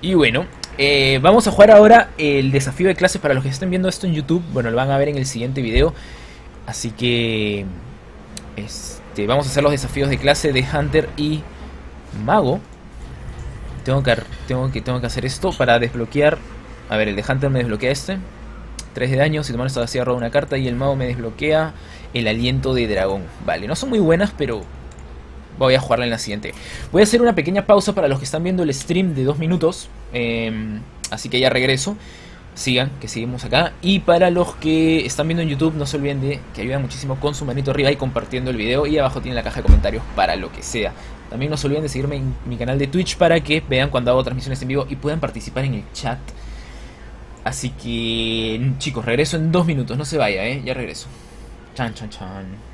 Y bueno, eh, vamos a jugar ahora el desafío de clases para los que estén viendo esto en YouTube. Bueno, lo van a ver en el siguiente video. Así que. Este, vamos a hacer los desafíos de clase de Hunter y Mago. Tengo que, tengo que, tengo que hacer esto para desbloquear. A ver, el de Hunter me desbloquea este. 3 de daño, si tu mano está vacía roba una carta y el mago me desbloquea el aliento de dragón. Vale, no son muy buenas, pero voy a jugarla en la siguiente. Voy a hacer una pequeña pausa para los que están viendo el stream de 2 minutos. eh, así que ya regreso. Sigan, que seguimos acá. Y para los que están viendo en YouTube, no se olviden de que ayudan muchísimo con su manito arriba y compartiendo el video. Y abajo tienen la caja de comentarios para lo que sea. También no se olviden de seguirme en mi canal de Twitch para que vean cuando hago transmisiones en vivo y puedan participar en el chat. Así que, chicos, regreso en dos minutos. No se vaya, ¿eh? Ya regreso. Chan, chan, chan.